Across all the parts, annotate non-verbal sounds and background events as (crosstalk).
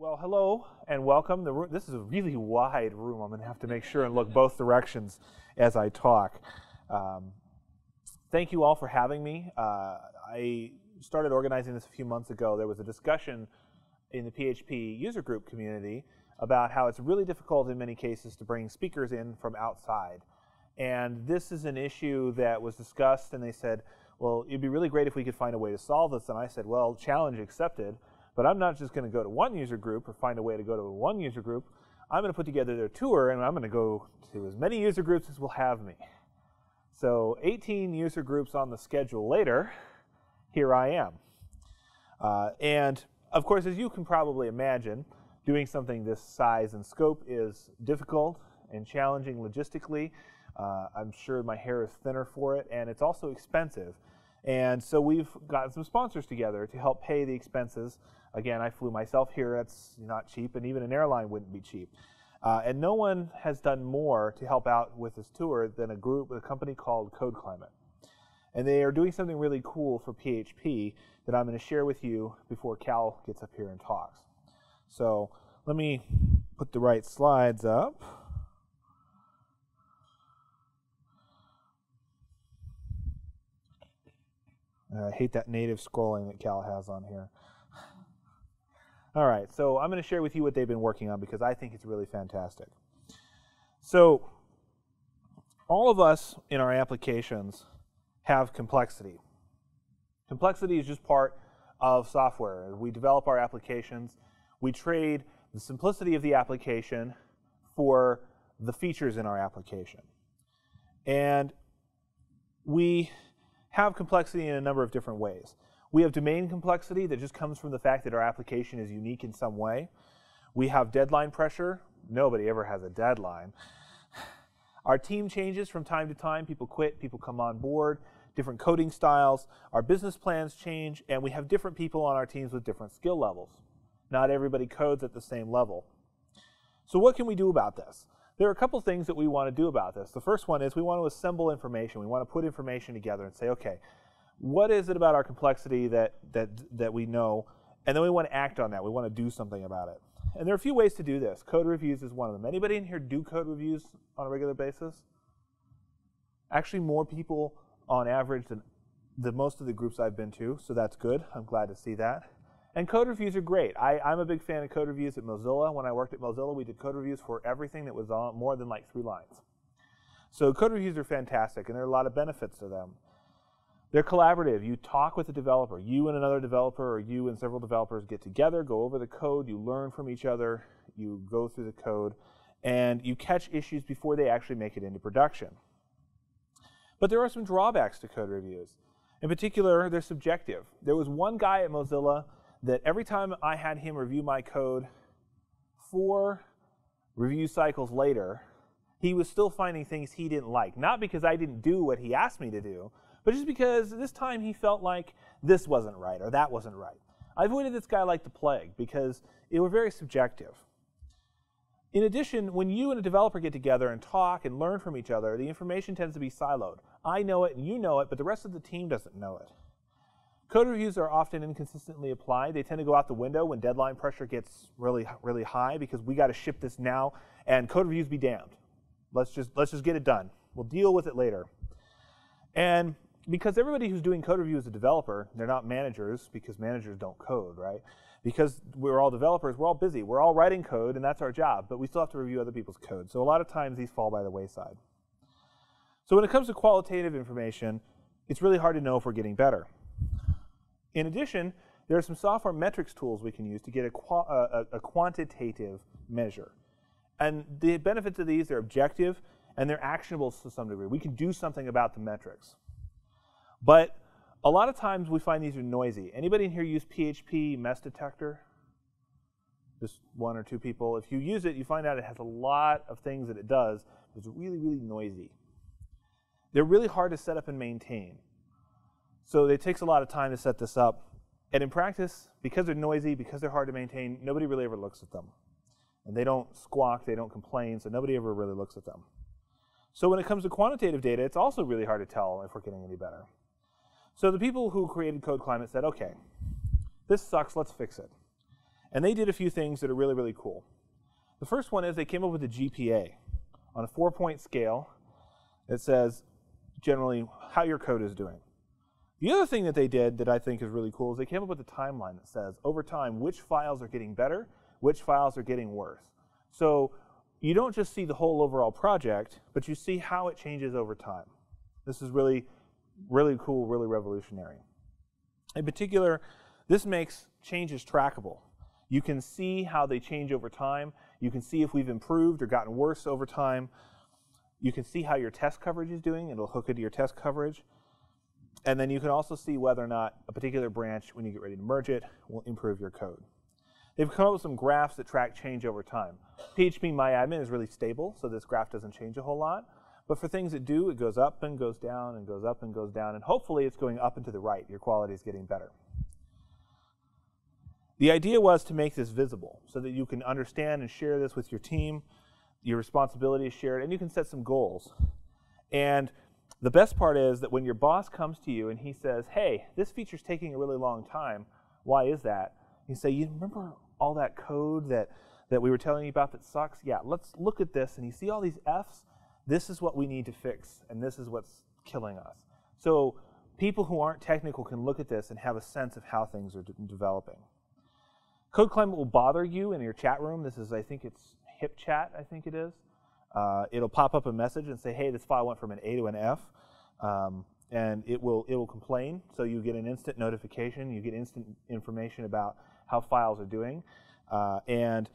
Well, hello and welcome. This is a really wide room. I'm going to have to make sure and look both directions as I talk. Um, thank you all for having me. Uh, I started organizing this a few months ago. There was a discussion in the PHP user group community about how it's really difficult in many cases to bring speakers in from outside. And this is an issue that was discussed, and they said, well, it'd be really great if we could find a way to solve this. And I said, well, challenge accepted. But I'm not just going to go to one user group or find a way to go to one user group. I'm going to put together their tour, and I'm going to go to as many user groups as will have me. So 18 user groups on the schedule later, here I am. Uh, and of course, as you can probably imagine, doing something this size and scope is difficult and challenging logistically. Uh, I'm sure my hair is thinner for it, and it's also expensive. And so we've gotten some sponsors together to help pay the expenses Again, I flew myself here. That's not cheap, and even an airline wouldn't be cheap. Uh, and no one has done more to help out with this tour than a group, a company called Code Climate. And they are doing something really cool for PHP that I'm going to share with you before Cal gets up here and talks. So let me put the right slides up. I hate that native scrolling that Cal has on here. All right, so I'm going to share with you what they've been working on because I think it's really fantastic. So, all of us in our applications have complexity. Complexity is just part of software. We develop our applications, we trade the simplicity of the application for the features in our application. And we have complexity in a number of different ways. We have domain complexity that just comes from the fact that our application is unique in some way. We have deadline pressure. Nobody ever has a deadline. Our team changes from time to time. People quit, people come on board, different coding styles. Our business plans change, and we have different people on our teams with different skill levels. Not everybody codes at the same level. So what can we do about this? There are a couple things that we want to do about this. The first one is we want to assemble information. We want to put information together and say, okay, what is it about our complexity that, that, that we know, and then we want to act on that. We want to do something about it. And there are a few ways to do this. Code reviews is one of them. Anybody in here do code reviews on a regular basis? Actually, more people on average than the most of the groups I've been to, so that's good. I'm glad to see that. And code reviews are great. I, am a big fan of code reviews at Mozilla. When I worked at Mozilla, we did code reviews for everything that was on more than like three lines. So code reviews are fantastic, and there are a lot of benefits to them. They're collaborative. You talk with the developer. You and another developer, or you and several developers get together, go over the code, you learn from each other, you go through the code, and you catch issues before they actually make it into production. But there are some drawbacks to code reviews. In particular, they're subjective. There was one guy at Mozilla that every time I had him review my code, four review cycles later, he was still finding things he didn't like. Not because I didn't do what he asked me to do, but just because this time he felt like this wasn't right or that wasn't right. I avoided this guy like the plague because it were very subjective. In addition, when you and a developer get together and talk and learn from each other, the information tends to be siloed. I know it and you know it, but the rest of the team doesn't know it. Code reviews are often inconsistently applied. They tend to go out the window when deadline pressure gets really, really high because we got to ship this now, and code reviews be damned. Let's just let's just get it done. We'll deal with it later. And because everybody who's doing code review is a developer, they're not managers because managers don't code, right? Because we're all developers, we're all busy. We're all writing code, and that's our job, but we still have to review other people's code. So a lot of times these fall by the wayside. So when it comes to qualitative information, it's really hard to know if we're getting better. In addition, there are some software metrics tools we can use to get a, uh, a, a quantitative measure. And the benefits of these, they're objective and they're actionable to some degree. We can do something about the metrics. But a lot of times we find these are noisy. Anybody in here use PHP mess detector? Just one or two people. If you use it, you find out it has a lot of things that it does. It's really, really noisy. They're really hard to set up and maintain. So it takes a lot of time to set this up. And in practice, because they're noisy, because they're hard to maintain, nobody really ever looks at them. And they don't squawk, they don't complain, so nobody ever really looks at them. So when it comes to quantitative data, it's also really hard to tell if we're getting any better. So the people who created Code Climate said, okay, this sucks, let's fix it. And they did a few things that are really, really cool. The first one is they came up with a GPA on a four point scale that says generally how your code is doing. The other thing that they did that I think is really cool is they came up with a timeline that says over time which files are getting better, which files are getting worse. So you don't just see the whole overall project, but you see how it changes over time. This is really, really cool, really revolutionary. In particular, this makes changes trackable. You can see how they change over time. You can see if we've improved or gotten worse over time. You can see how your test coverage is doing. It'll hook into your test coverage. And then you can also see whether or not a particular branch, when you get ready to merge it, will improve your code. They've come up with some graphs that track change over time. PHP MyAdmin is really stable, so this graph doesn't change a whole lot. But for things that do, it goes up and goes down and goes up and goes down, and hopefully it's going up and to the right. Your quality is getting better. The idea was to make this visible so that you can understand and share this with your team. Your responsibility is shared, and you can set some goals. And the best part is that when your boss comes to you and he says, Hey, this feature's taking a really long time, why is that? You say, You remember all that code that, that we were telling you about that sucks? Yeah, let's look at this. And you see all these F's? This is what we need to fix, and this is what's killing us. So people who aren't technical can look at this and have a sense of how things are developing. Code Climate will bother you in your chat room. This is, I think it's HipChat, I think it is. Uh, it'll pop up a message and say, hey, this file went from an A to an F. Um, and it will, it will complain. So you get an instant notification. You get instant information about how files are doing. Uh, and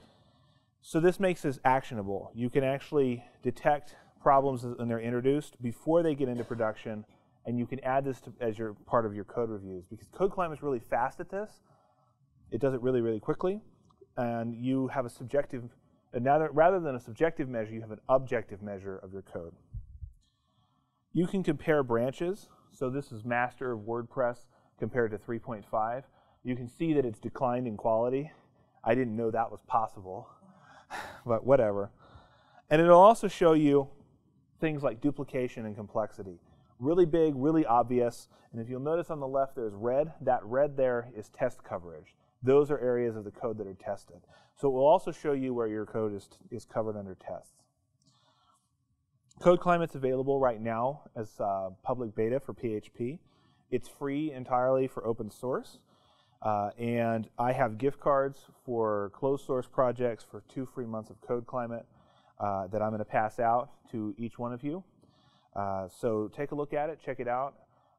so this makes this actionable. You can actually detect problems when they're introduced before they get into production. And you can add this to, as your part of your code reviews. Because Code Climate is really fast at this. It does it really, really quickly. And you have a subjective that rather than a subjective measure, you have an objective measure of your code. You can compare branches. So this is master of WordPress compared to 3.5. You can see that it's declined in quality. I didn't know that was possible, (sighs) but whatever. And it'll also show you things like duplication and complexity. Really big, really obvious. And if you'll notice on the left, there's red. That red there is test coverage. Those are areas of the code that are tested. So it will also show you where your code is, is covered under tests. Code Climate's available right now as uh, public beta for PHP. It's free entirely for open source. Uh, and I have gift cards for closed source projects for two free months of Code Climate uh, that I'm going to pass out to each one of you. Uh, so take a look at it, check it out.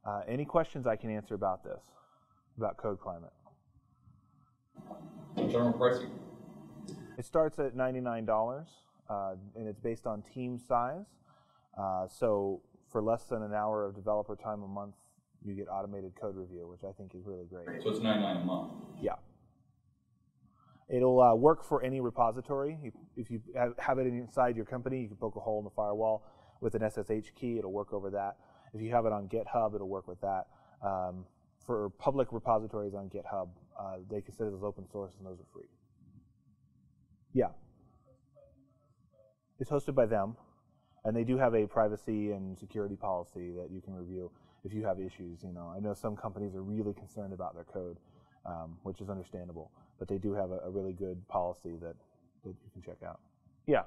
Uh, any questions I can answer about this, about Code Climate? General pricing. It starts at $99, uh, and it's based on team size. Uh, so for less than an hour of developer time a month, you get automated code review, which I think is really great. So it's 99 a month. Yeah. It'll uh, work for any repository. If you have it inside your company, you can poke a hole in the firewall with an SSH key. It'll work over that. If you have it on GitHub, it'll work with that. Um, for public repositories on GitHub, uh, they consider those open source and those are free. Yeah. It's hosted by them, and they do have a privacy and security policy that you can review if you have issues. You know, I know some companies are really concerned about their code, um, which is understandable, but they do have a, a really good policy that, that you can check out. Yeah.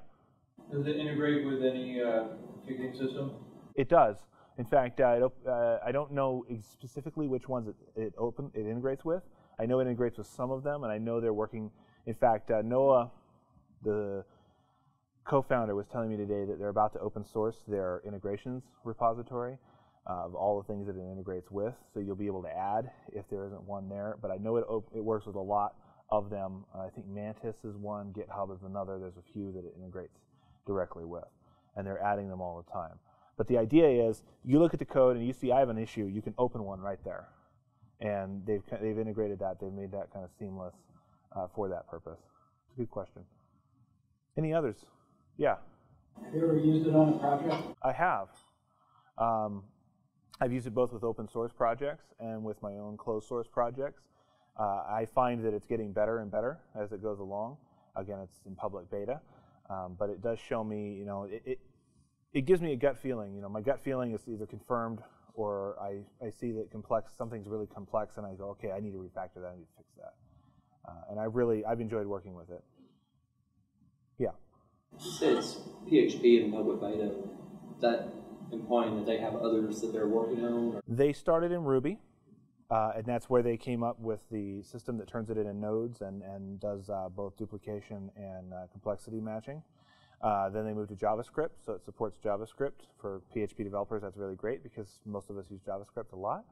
Does it integrate with any uh, ticketing system? It does. In fact, uh, it, uh, I don't know specifically which ones it, it open it integrates with. I know it integrates with some of them, and I know they're working. In fact, uh, Noah, the co-founder, was telling me today that they're about to open source their integrations repository uh, of all the things that it integrates with. So you'll be able to add if there isn't one there. But I know it it works with a lot of them. I think Mantis is one, GitHub is another. There's a few that it integrates directly with, and they're adding them all the time. But the idea is you look at the code and you see I have an issue, you can open one right there. And they've, they've integrated that, they've made that kind of seamless uh, for that purpose. It's a good question. Any others? Yeah. Have you ever used it on a project? I have. Um, I've used it both with open source projects and with my own closed source projects. Uh, I find that it's getting better and better as it goes along. Again, it's in public beta, um, but it does show me, you know, it, it, it gives me a gut feeling. You know, my gut feeling is either confirmed or I, I see that complex something's really complex and I go, okay, I need to refactor that, I need to fix that. Uh, and I really, I've enjoyed working with it. Yeah. You said it's PHP in public beta. That implying that they have others that they're working on? Or? They started in Ruby, uh, and that's where they came up with the system that turns it into nodes and, and does uh, both duplication and uh, complexity matching. Uh, then they moved to JavaScript, so it supports JavaScript for PHP developers. That's really great because most of us use JavaScript a lot.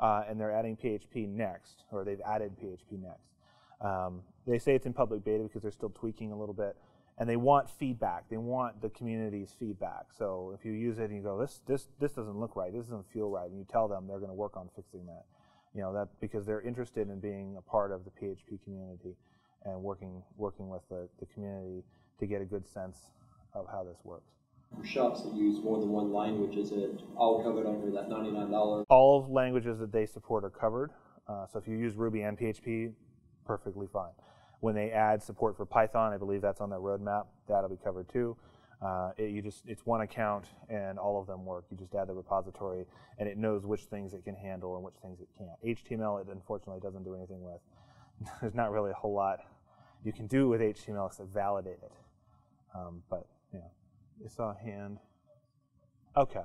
Uh, and they're adding PHP next, or they've added PHP next. Um, they say it's in public beta because they're still tweaking a little bit, and they want feedback. They want the community's feedback. So if you use it and you go, this this this doesn't look right, this doesn't feel right, and you tell them, they're going to work on fixing that. You know that because they're interested in being a part of the PHP community and working working with the, the community to get a good sense of how this works. For shops that use more than one language, is it all covered under that $99? All of languages that they support are covered. Uh, so if you use Ruby and PHP, perfectly fine. When they add support for Python, I believe that's on their roadmap. That'll be covered too. Uh, it, you just it's one account and all of them work. You just add the repository and it knows which things it can handle and which things it can't. HTML it unfortunately doesn't do anything with. (laughs) There's not really a whole lot you can do with HTML except validate it. Um, but yeah, I saw a hand. Okay.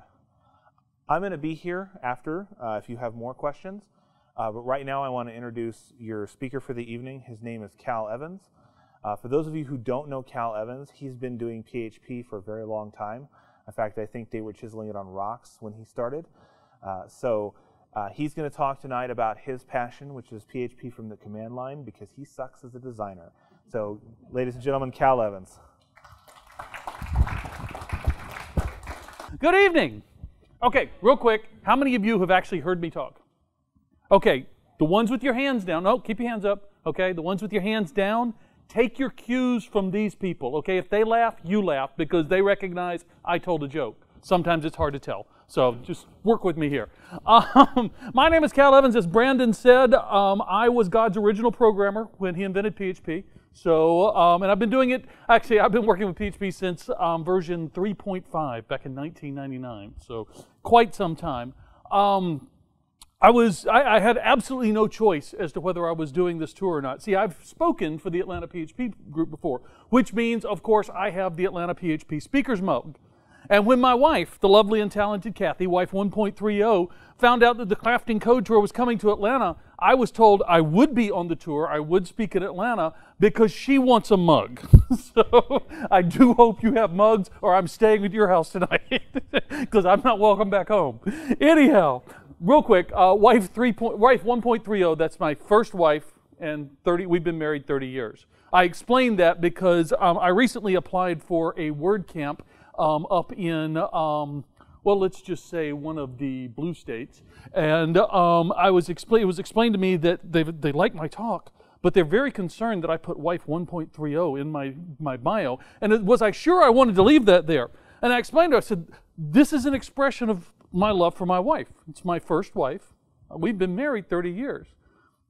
I'm going to be here after uh, if you have more questions. Uh, but right now, I want to introduce your speaker for the evening. His name is Cal Evans. Uh, for those of you who don't know Cal Evans, he's been doing PHP for a very long time. In fact, I think they were chiseling it on rocks when he started. Uh, so uh, he's going to talk tonight about his passion, which is PHP from the command line, because he sucks as a designer. So, ladies and gentlemen, Cal Evans. Good evening. Okay, real quick, how many of you have actually heard me talk? Okay, the ones with your hands down, no, keep your hands up. Okay, the ones with your hands down, take your cues from these people. Okay, if they laugh, you laugh because they recognize I told a joke. Sometimes it's hard to tell. So just work with me here. (laughs) Um, my name is Cal Evans. As Brandon said, um, I was God's original programmer when he invented PHP. So, um, and I've been doing it, actually, I've been working with PHP since um, version 3.5 back in 1999. So, quite some time. Um, I was, I, I, had absolutely no choice as to whether I was doing this tour or not. See, I've spoken for the Atlanta PHP group before, which means, of course, I have the Atlanta PHP speaker's mug. And when my wife, the lovely and talented Kathy, wife 1.30, found out that the Crafting Code Tour was coming to Atlanta, I was told I would be on the tour, I would speak at Atlanta because she wants a mug. (laughs) so I do hope you have mugs or I'm staying at your house tonight (laughs) because I'm not welcome back home. Anyhow, real quick, uh, wife, three point, wife 1.30, that's my first wife, and 30, we've been married 30 years. I explained that because um, I recently applied for a WordCamp um, up in, um, well, let's just say one of the blue states. And um, I was it was explained to me that they, they like my talk, but they're very concerned that I put wife 1.30 in my, my bio. And it, was I sure I wanted to leave that there? And I explained to her, I said, this is an expression of my love for my wife. It's my first wife. We've been married 30 years.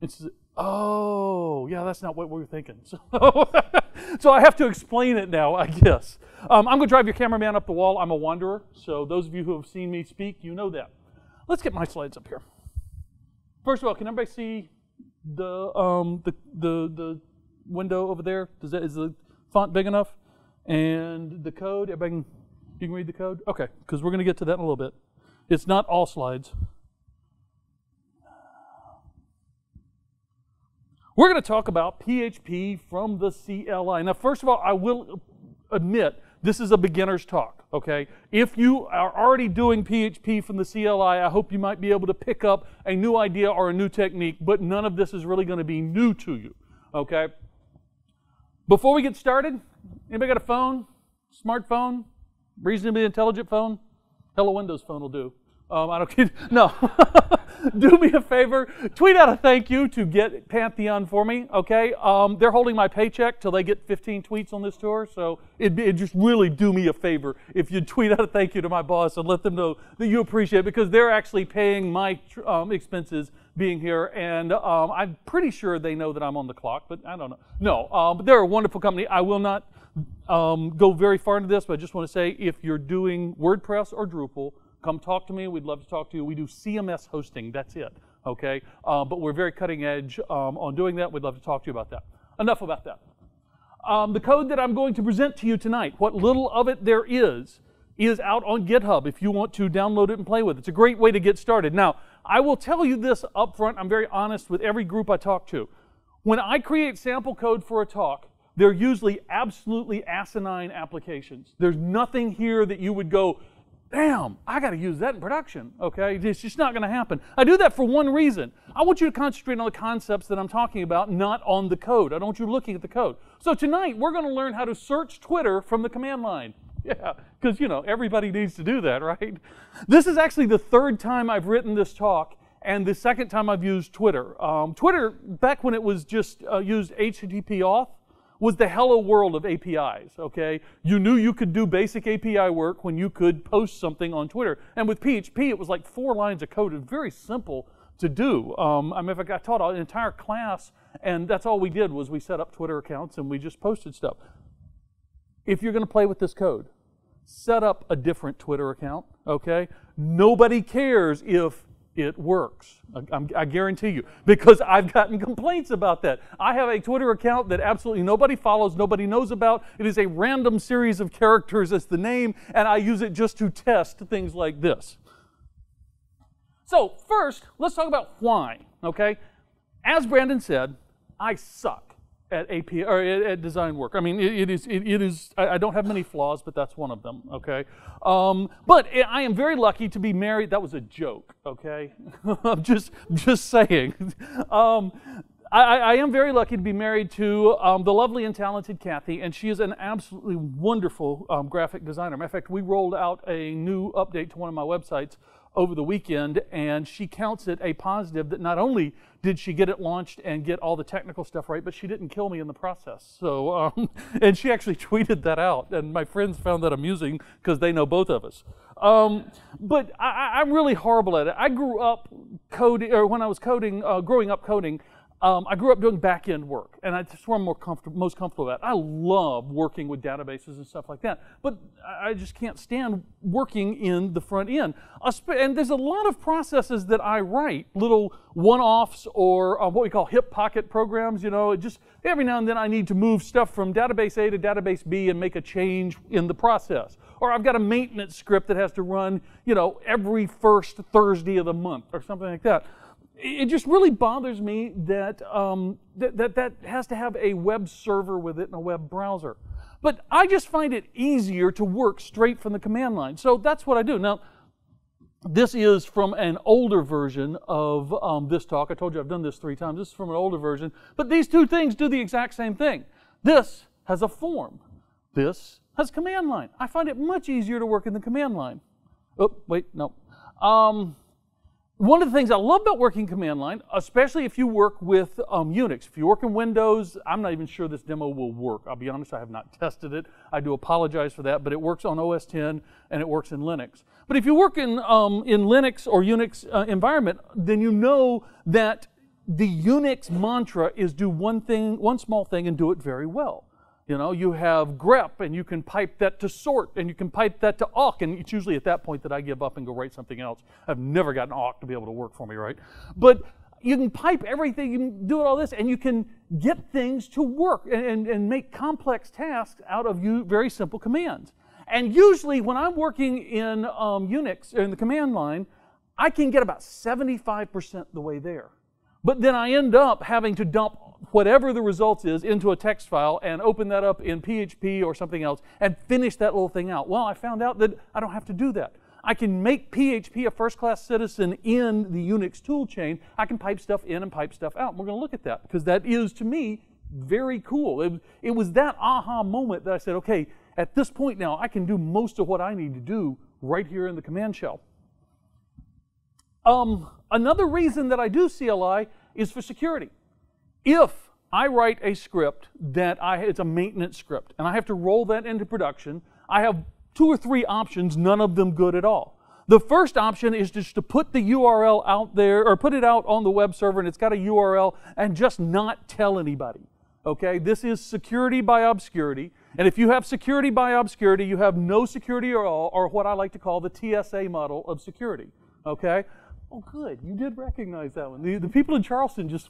Said, Oh, yeah, that's not what we were thinking. (laughs) So, so I have to explain it now, I guess. Um, I'm going to drive your cameraman up the wall. I'm a wanderer, so those of you who have seen me speak, you know that. Let's get my slides up here. First of all, can everybody see the um, the, the the window over there? Does that is the font big enough? And the code, everybody can you can read the code? Okay, because we're going to get to that in a little bit. It's not all slides. We're going to talk about PHP from the CLI. Now, first of all, I will admit this is a beginner's talk, okay? If you are already doing PHP from the CLI, I hope you might be able to pick up a new idea or a new technique, but none of this is really going to be new to you, okay? Before we get started, anybody got a phone? Smartphone? Reasonably intelligent phone? Hello Windows phone will do. Um, I don't. (laughs) No. (laughs) do me a favor, tweet out a thank you to Get Pantheon for me, okay? Um, they're holding my paycheck till they get 15 tweets on this tour, so it'd, it'd just really do me a favor if you tweet out a thank you to my boss and let them know that you appreciate it because they're actually paying my um, expenses being here, and um, I'm pretty sure they know that I'm on the clock, but I don't know. No, um, but they're a wonderful company. I will not um, go very far into this, but I just want to say if you're doing WordPress or Drupal, Come talk to me. We'd love to talk to you. We do CMS hosting. That's it. Okay, uh, but we're very cutting edge um, on doing that. We'd love to talk to you about that. Enough about that. Um, the code that I'm going to present to you tonight, what little of it there is, is out on GitHub if you want to download it and play with it. It's a great way to get started. Now, I will tell you this up front. I'm very honest with every group I talk to. When I create sample code for a talk, they're usually absolutely asinine applications. There's nothing here that you would go, damn, I got to use that in production. Okay, it's just not going to happen. I do that for one reason. I want you to concentrate on the concepts that I'm talking about, not on the code. I don't want you looking at the code. So tonight we're going to learn how to search Twitter from the command line. (laughs) Yeah, because you know everybody needs to do that, right? This is actually the third time I've written this talk, and the second time I've used Twitter. Um, Twitter, back when it was just uh, used HTTP auth, was the hello world of APIs, okay? You knew you could do basic API work when you could post something on Twitter. And with PHP, it was like four lines of code. It was very simple to do. Um, I mean, if I taught an entire class, and that's all we did was we set up Twitter accounts and we just posted stuff. If you're going to play with this code, set up a different Twitter account, okay? Nobody cares if it works. I, I, guarantee you, because I've gotten complaints about that. I have a Twitter account that absolutely nobody follows, nobody knows about. It is a random series of characters as the name, and I use it just to test things like this. So, first, let's talk about why, okay? As Brandon said, I suck at AP or at, design work. I mean, it, it is it, it is. I, I, don't have many flaws, but that's one of them. Okay, um, but I am very lucky to be married. That was a joke. Okay, (laughs) I'm just just saying. (laughs) Um, I, I, am very lucky to be married to um, the lovely and talented Kathy, and she is an absolutely wonderful um, graphic designer. Matter of fact, we rolled out a new update to one of my websites over the weekend, and she counts it a positive that not only did she get it launched and get all the technical stuff right, but she didn't kill me in the process. So, um, (laughs) and she actually tweeted that out, and my friends found that amusing because they know both of us. Um, but I, am really horrible at it. I grew up coding, or when I was coding, uh, growing up coding, um, I grew up doing back end work, and that's where I'm more comfortable, most comfortable at. I love working with databases and stuff like that, but I just can't stand working in the front end. And there's a lot of processes that I write, little one offs or uh, what we call hip pocket programs. You know, just every now and then I need to move stuff from database A to database B and make a change in the process. Or I've got a maintenance script that has to run, you know, every first Thursday of the month or something like that it just really bothers me that, um, that, that that has to have a web server with it and a web browser. But I just find it easier to work straight from the command line. So that's what I do. Now, this is from an older version of um, this talk. I told you I've done this three times. This is from an older version. But these two things do the exact same thing. This has a form. This has command line. I find it much easier to work in the command line. Oh, wait, no. Um, one of the things I love about working command line, especially if you work with um, Unix, if you work in Windows, I'm not even sure this demo will work. I'll be honest, I have not tested it. I do apologize for that, but it works on OS 10 and it works in Linux. But if you work in, um, in Linux or Unix uh, environment, then you know that the Unix mantra is do one thing, one small thing and do it very well. You know, you have grep and you can pipe that to sort and you can pipe that to awk. And it's usually at that point that I give up and go write something else. I've never gotten awk to be able to work for me, right? But you can pipe everything, you can do all this, and you can get things to work and, and, and make complex tasks out of you very simple commands. And usually when I'm working in um, Unix, in the command line, I can get about 75% the way there. But then I end up having to dump whatever the results is into a text file and open that up in PHP or something else and finish that little thing out. Well, I found out that I don't have to do that. I can make PHP a first class citizen in the Unix toolchain. I can pipe stuff in and pipe stuff out. We're going to look at that because that is, to me, very cool. It, it was that aha moment that I said, okay, at this point now, I can do most of what I need to do right here in the command shell. Um, another reason that I do CLI is for security. If I write a script that I, it's a maintenance script and I have to roll that into production, I have two or three options, none of them good at all. The first option is just to put the URL out there or put it out on the web server and it's got a URL and just not tell anybody. Okay, this is security by obscurity. And if you have security by obscurity, you have no security at all, or what I like to call the TSA model of security. Okay? Oh, good. You did recognize that one. The, the people in Charleston just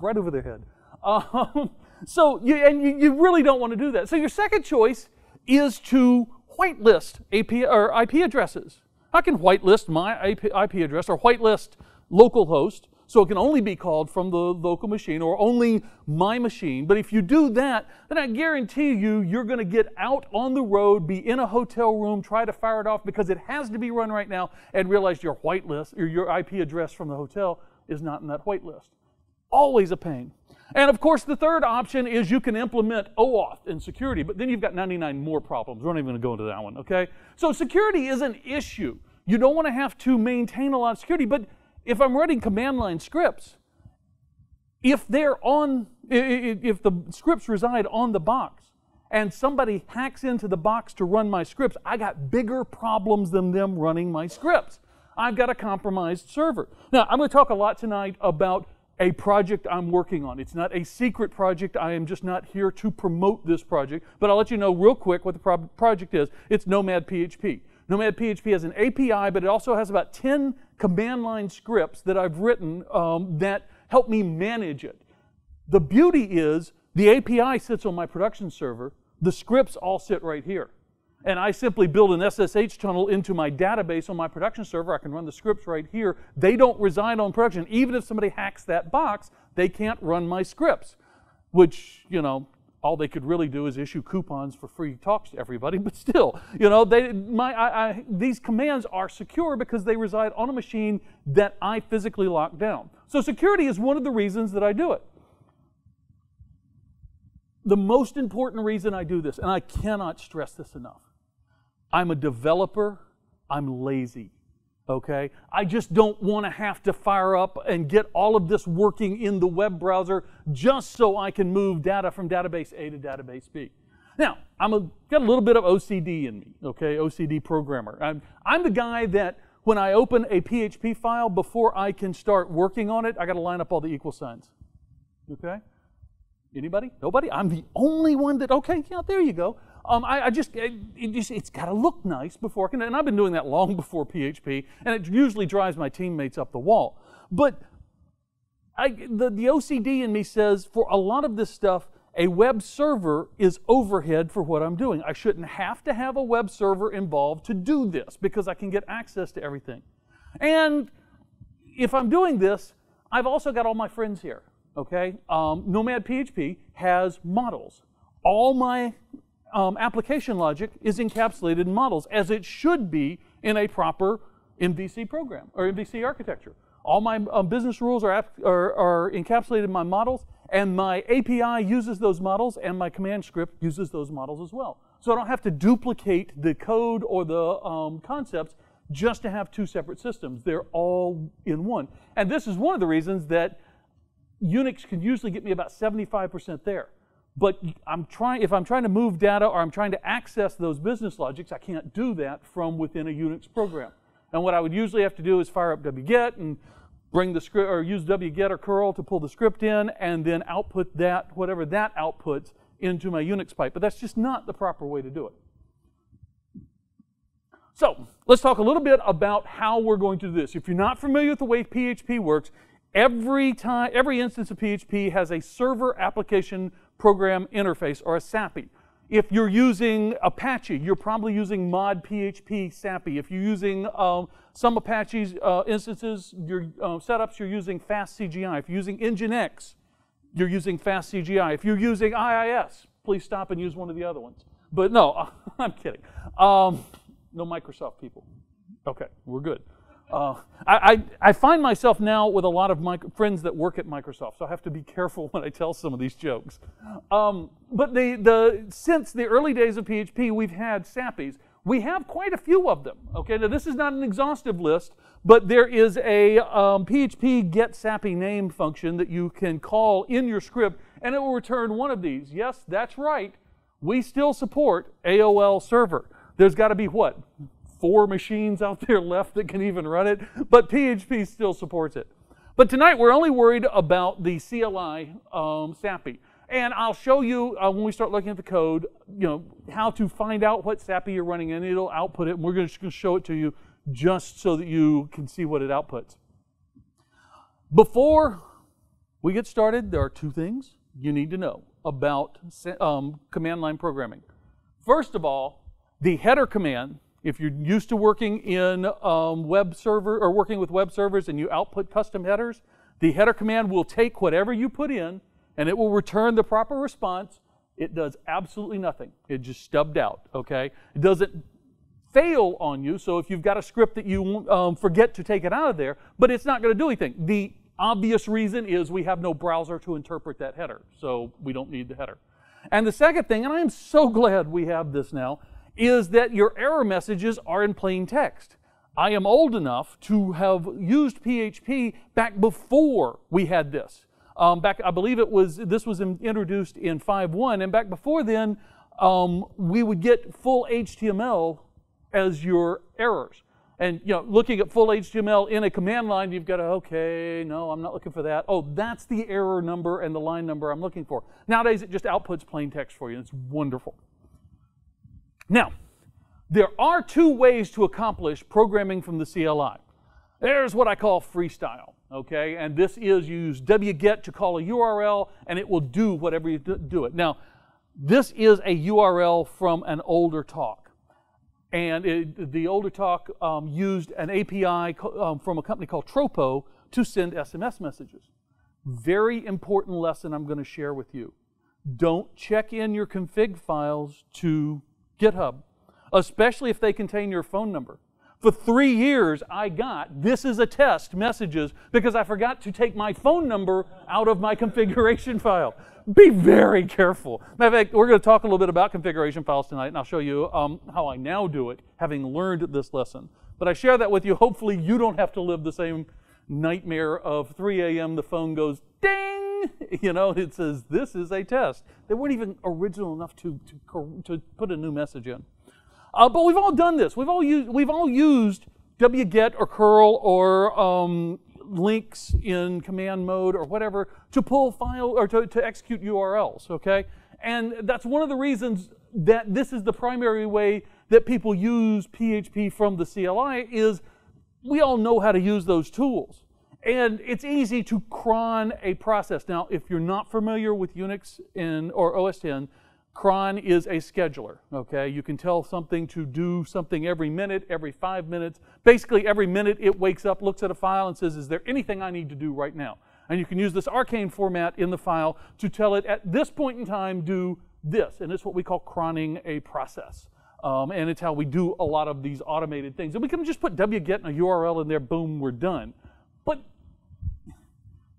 right over their head. Um, (laughs) so, you, and you, you really don't want to do that. So, your second choice is to whitelist AP or IP addresses. I can whitelist my IP, IP address or whitelist localhost so it can only be called from the local machine or only my machine. But if you do that, then I guarantee you, you're going to get out on the road, be in a hotel room, try to fire it off because it has to be run right now, and realize your whitelist or your IP address from the hotel is not in that whitelist. Always a pain. And of course, the third option is you can implement OAuth in security, but then you've got 99 more problems. We're not even going to go into that one, okay? So security is an issue. You don't want to have to maintain a lot of security, but if I'm running command line scripts, if they're on, if the scripts reside on the box and somebody hacks into the box to run my scripts, I got bigger problems than them running my scripts. I've got a compromised server. Now, I'm going to talk a lot tonight about a project I'm working on. It's not a secret project. I am just not here to promote this project, but I'll let you know real quick what the pro- project is. It's Nomad PHP. Nomad PHP has an API, but it also has about 10 command line scripts that I've written um, that help me manage it. The beauty is the API sits on my production server, the scripts all sit right here. And I simply build an SSH tunnel into my database on my production server. I can run the scripts right here. They don't reside on production. Even if somebody hacks that box, they can't run my scripts, which, you know, all they could really do is issue coupons for free talks to everybody. (laughs) But still, you know, they, my, I, I, these commands are secure because they reside on a machine that I physically lock down. So security is one of the reasons that I do it. The most important reason I do this, and I cannot stress this enough, I'm a developer, I'm lazy okay? I just don't want to have to fire up and get all of this working in the web browser just so I can move data from database A to database B. Now, I'm a, got a little bit of OCD in me, okay? OCD programmer. I'm, I'm the guy that when I open a PHP file, before I can start working on it, I got to line up all the equal signs, okay? Anybody? Nobody? I'm the only one that, okay, yeah, there you go. Um, I, I, just, it, it it's got to look nice before I can, and I've been doing that long (laughs) before PHP, and it usually drives my teammates up the wall. But I, the, the OCD in me says for a lot of this stuff, a web server is overhead for what I'm doing. I shouldn't have to have a web server involved to do this because I can get access to everything. And if I'm doing this, I've also got all my friends here. Okay, um, Nomad PHP has models. All my um, application logic is encapsulated in models, as it should be in a proper MVC program or MVC architecture. All my um, business rules are, are, are encapsulated in my models, and my API uses those models, and my command script uses those models as well. So I don't have to duplicate the code or the um, concepts just to have two separate systems. They're all in one. And this is one of the reasons that Unix can usually get me about 75% there. But I'm trying, if I'm trying to move data or I'm trying to access those business logics, I can't do that from within a Unix program. And what I would usually have to do is fire up wget and bring the script or use wget or curl to pull the script in and then output that, whatever that outputs, into my Unix pipe. But that's just not the proper way to do it. So let's talk a little bit about how we're going to do this. If you're not familiar with the way PHP works, every time, every instance of PHP has a server application program interface or a SAPI. If you're using Apache, you're probably using mod PHP SAPI. If you're using um, some Apache uh, instances, your uh, setups, you're using fast CGI. If you're using Nginx, you're using fast CGI. If you're using IIS, please stop and use one of the other ones. But no, (laughs) I'm kidding. Um, no Microsoft people. Okay, we're good. Uh, I, I, I, find myself now with a lot of my friends that work at Microsoft, so I have to be (laughs) careful when I tell some of these jokes. Um, but the, the, since the early days of PHP, we've had SAPIs. We have quite a few of them. Okay, now this is not an exhaustive list, but there is a um, PHP get name function that you can call in your script, and it will return one of these. Yes, that's right. We still support AOL Server. There's got to be what? Four machines out there (laughs) left that can even run it, but PHP still supports it. But tonight we're only worried about the CLI um, SAPI. And I'll show you uh, when we start looking at the code, you know, how to find out what SAPI you're running and it'll output it. And we're going to show it to you just so that you can see what it outputs. Before we get started, there are two things you need to know about um, command line programming. First of all, the header command, if you're used to working in um, web server or working with web servers and you output custom headers, the header command will take whatever you put in and it will return the proper response. It does absolutely nothing. It just stubbed out, okay? It doesn't fail on you, so if you've got a script that you um, forget to take it out of there, but it's not going to do anything. The obvious reason is we have no browser to interpret that header, so we don't need the header. And the second thing, and I am so (laughs) glad we have this now, is that your error messages are in plain text. I am old enough to have used PHP back before we had this. Um, back, I believe it was this was in, introduced in 5.1, and back before then, um, we would get full HTML as your errors. And you know, looking at full HTML in a command line, you've got to, okay, no, I'm not looking for that. Oh, that's the error number and the line number I'm looking for. Nowadays, it just outputs plain text for you. It's wonderful. Now, there are two ways to accomplish programming from the CLI. There's what I call freestyle, okay? And this is use wget to call a URL, and it will do whatever you do it. Now, this is a URL from an older talk. And it, the older talk um, used an API um, from a company called Tropo to send SMS messages. Very important lesson I'm going to share with you. Don't check in your config files to GitHub, especially if they contain your phone number. For three years, I got this is a test messages because I forgot to take my phone number out of my configuration (laughs) file. Be very careful. Matter of fact, we're going to talk a little bit about configuration files tonight, and I'll show you um, how I now do it, having learned this lesson. But I share that with you. Hopefully, you don't have to live the same nightmare of 3 a.m. The phone goes ding. (laughs) You know, it says this is a test. They weren't even original enough to to, to put a new message in. Uh, but we've all done this. We've all used, we've all used wget or curl or um, links in command mode or whatever to pull file or to, to execute URLs, okay? And that's one of the reasons that this is the primary way that people use PHP from the CLI is we all know how to use those tools. And it's easy to cron a process. Now, if you're not familiar with Unix in, or OS 10, Cron is a scheduler, okay? You can tell something to do something every minute, every five minutes. Basically, every minute it wakes up, looks at a file, and says, Is there anything I need to do right now? And you can use this arcane format in the file to tell it at this point in time, do this. And it's what we call cronning a process. Um, and it's how we do a lot of these automated things. And we can just put wget and a URL in there, boom, we're done. But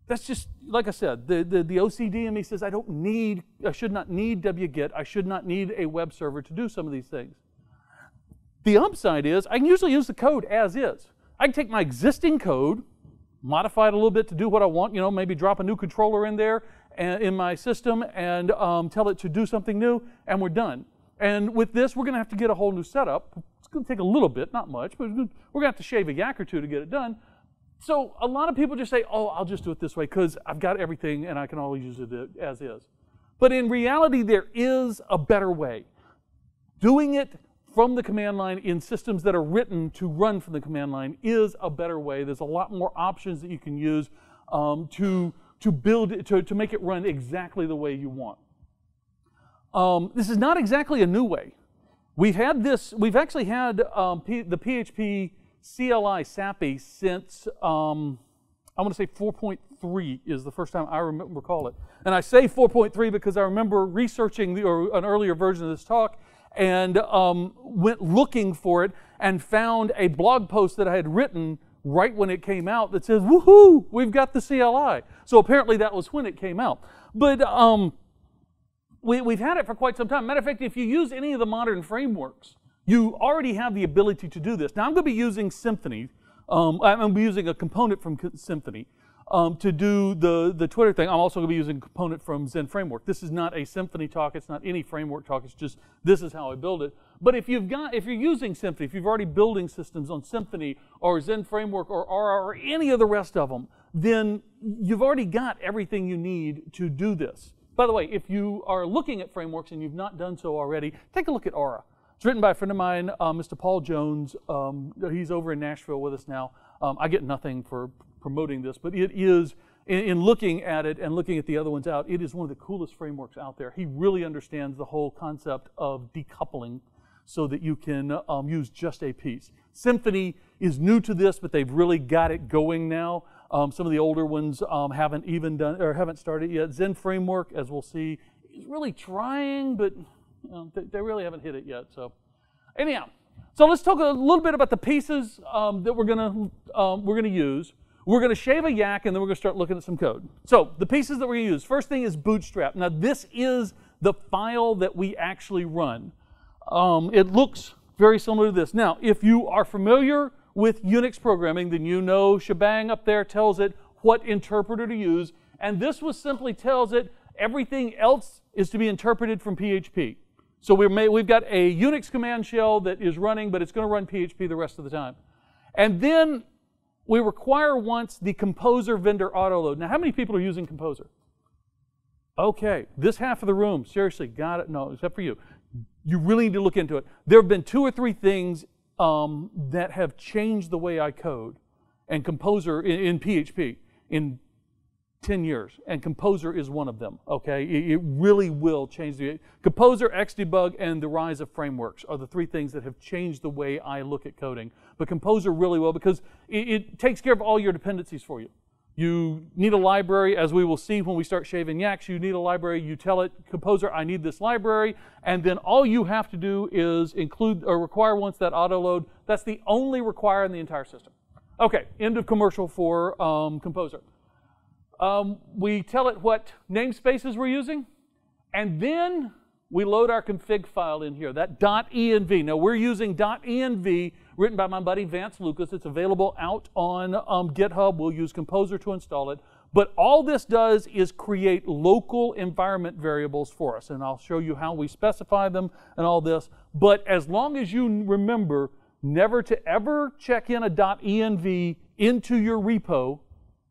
that's just, like I said, the, the, the OCD in me says I don't need, I should not need wget, I should not need a web server to do some of these things. The upside is I can usually use the code as is. I can take my existing code, modify it a little bit to do what I want, you know, maybe drop a new controller in there and, in my system and um, tell it to do something new, and we're done. And with this, we're going to have to get a whole new setup. It's going to take a little bit, not much, but we're going to have to shave a yak or two to get it done. So a lot of people just say, oh, I'll just do it this way because I've got everything and I can always use it as is. But in reality, there is a better way. Doing it from the command line in systems that are written to run from the command line is a better way. There's a lot more options that you can use um, to, to build it, to, to make it run exactly the way you want. Um, this is not exactly a new way. We've had this, we've actually had um, the PHP CLI SAPI since, um, I want to say 4.3 is the first time I remember, recall it. And I say 4.3 because I remember researching the, or an earlier version of this talk and um, went looking for it and found a blog post that I had written right when it came out that says, woohoo, we've got the CLI. So apparently that was when it came out. But um, we, have had it for quite some time. Matter of fact, if you use any of the modern frameworks, you already have the ability to do this. Now I'm going to be using Symfony. Um, I'm going to be using a component from Symfony um, to do the, the Twitter thing. I'm also going to be using a component from Zend Framework. This is not a Symfony talk. It's not any framework talk. It's just this is how I build it. But if you've got, if you're using Symfony, if you've already building systems on Symfony or Zend Framework or R or any of the rest of them, then you've already got everything you need to do this. By the way, if you are looking at frameworks and you've not done so already, take a look at Aura. It's written by a friend of mine, uh, Mr. Paul Jones. Um, he's over in Nashville with us now. Um, I get nothing for promoting this, but it is, in, in looking at it and looking at the other ones out, it is one of the coolest frameworks out there. He really understands the whole concept of decoupling so that you can um, use just a piece. Symfony is new to this, but they've really got it going now. Um, some of the older ones um, haven't even done or haven't started yet. Zend Framework, as we'll see, is really trying, but you know, they, they really haven't hit it yet. So, anyhow, so let's talk a little bit about the pieces um, that we're gonna um, we're gonna use. We're gonna shave a yak, and then we're gonna start looking at some code. So the pieces that we're gonna use. First thing is Bootstrap. Now this is the file that we actually run. Um, it looks very similar to this. Now, if you are familiar with Unix programming, then you know shebang up there tells it what interpreter to use, and this was simply tells it everything else is to be interpreted from PHP. So we have got a Unix command shell that is running, but it's going to run PHP the rest of the time. And then we require once the Composer vendor autoload. Now, how many people are using Composer? Okay, this half of the room, seriously, got it? No, except for you. You really need to look into it. There have been two or three things um, that have changed the way I code and Composer in, in PHP in 10 years, and Composer is one of them, okay? It, really will change the... Composer, Xdebug, and the rise of frameworks are the three things that have changed the way I look at coding. But Composer really will because it, it takes care of all your dependencies for you. You need a library, as we will see when we start shaving yaks, you need a library, you tell it, Composer, I need this library, and then all you have to do is include or require once that auto load. That's the only require in the entire system. Okay, end of commercial for um, Composer. Um, we tell it what namespaces we're using, and then we load our config file in here, that .env. Now we're using .env written by my buddy Vance Lucas. It's available out on um, GitHub. We'll use Composer to install it. But all this does is create local environment variables for us, and I'll show you how we specify them and all this. But as long as you remember never to ever check in a .env into your repo,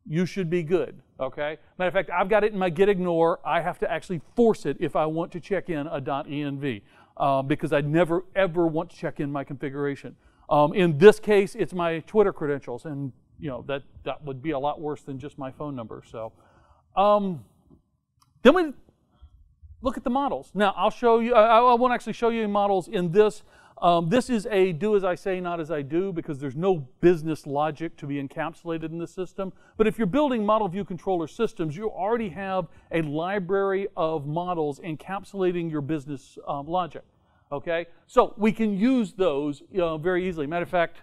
you should be good. Okay? Matter of fact, I've got it in my git ignore. I have to actually force it if I want to check in a .env uh, because I never ever want to check in my configuration. Um, in this case, it's my Twitter credentials, and you know that that would be a lot worse than just my phone number. So, um, then we look at the models. Now, I'll show you. I, I won't actually show you models in this. Um, this is a do as I say, not as I do, because there's no business logic to be encapsulated in the system. But if you're building model view controller systems, you already have a library of models encapsulating your business um, logic. Okay? So we can use those very easily. Matter of fact,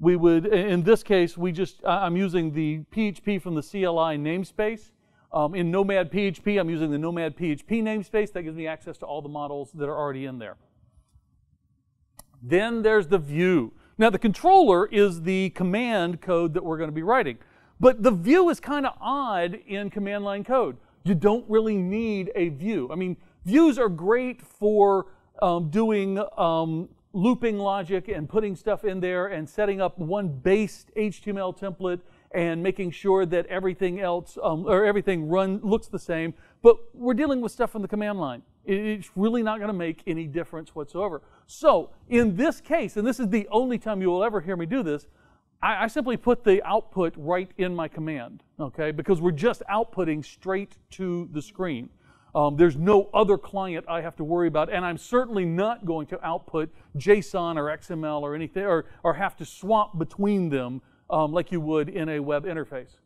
we would, in this case, we just, I'm using the PHP from the CLI namespace. Um, in Nomad PHP, I'm using the Nomad PHP namespace. That gives me access to all the models that are already in there. Then there's the view. Now, the controller is the command code that we're going to be writing. But the view is kind of odd in command line code. You don't really need a view. I mean, views are great for um, doing um, looping logic and putting stuff in there and setting up one base HTML template and making sure that everything else um, or everything run looks the same. But we're dealing with stuff from the command line. It's really not going to make any difference whatsoever. So in this case, and this is the only time you will ever hear me do this, I, I simply put the output right in my command, okay? Because we're just outputting straight to the screen. Um, there's no other client I have to worry about, and I'm certainly not going to output JSON or XML or anything, or, or have to swap between them um, like you would in a web interface.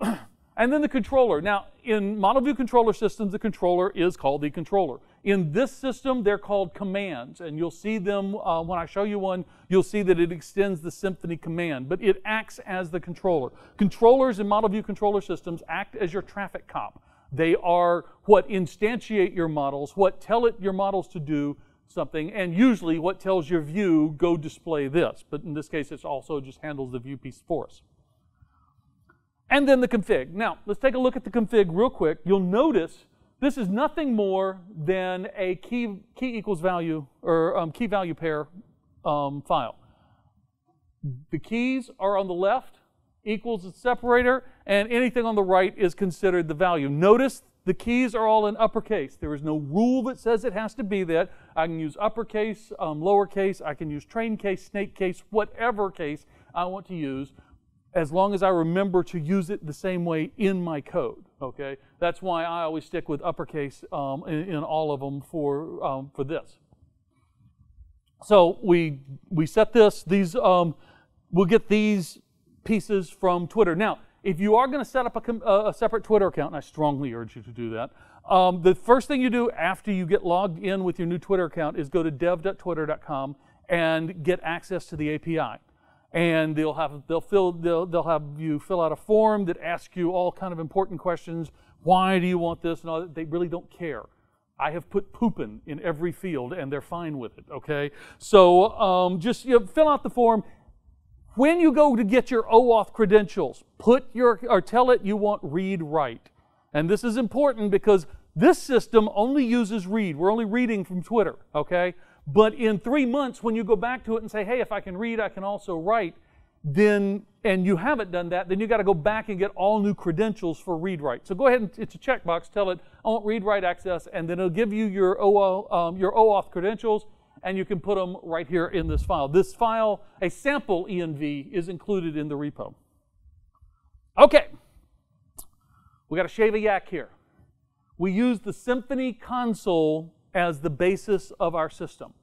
(clears throat) and then the controller. Now, in model view controller systems, the controller is called the controller. In this system, they're called commands, and you'll see them uh, when I show you one. You'll see that it extends the Symfony command, but it acts as the controller. Controllers in model view controller systems act as your traffic cop. They are what instantiate your models, what tell it your models to do something, and usually what tells your view, go display this. But in this case, it also just handles the view piece for us. And then the config. Now, let's take a look at the config real quick. You'll notice this is nothing more than a key, key equals value or um, key value pair um, file. The keys are on the left, equals the separator, and anything on the right is considered the value. Notice the keys are all in uppercase. There is no rule that says it has to be that. I can use uppercase, um, lowercase, I can use train case, snake case, whatever case I want to use. As long as I remember to use it the same way in my code. Okay, that's why I always stick with uppercase um, in, in, all of them for um, for this. So we we set this. These um, we'll get these pieces from Twitter. Now, if you are going to set up a, a, separate Twitter account, and I strongly urge you to do that, um, the first thing you do after you get logged in with your new Twitter account is go to dev.twitter.com and get access to the API. And they'll have they'll fill they'll, they'll have you fill out a form that asks you all kind of important questions. Why do you want this? And all that. They really don't care. I have put poopin in every field, and they're fine with it. Okay, so um, just you know, fill out the form. When you go to get your OAuth credentials, put your or tell it you want read write. And this is important because this system only uses read. We're only reading from Twitter, okay? But in three months, when you go back to it and say, hey, if I can read, I can also write, then, and you haven't done that, then you got to go back and get all new credentials for read write. So go ahead and it's a checkbox. Tell it, I want read write access, and then it'll give you your OAuth, um, your OAuth credentials, and you can put them right here in this file. This file, a sample env, is included in the repo. Okay. We got to shave a yak here. We use the Symfony console as the basis of our system.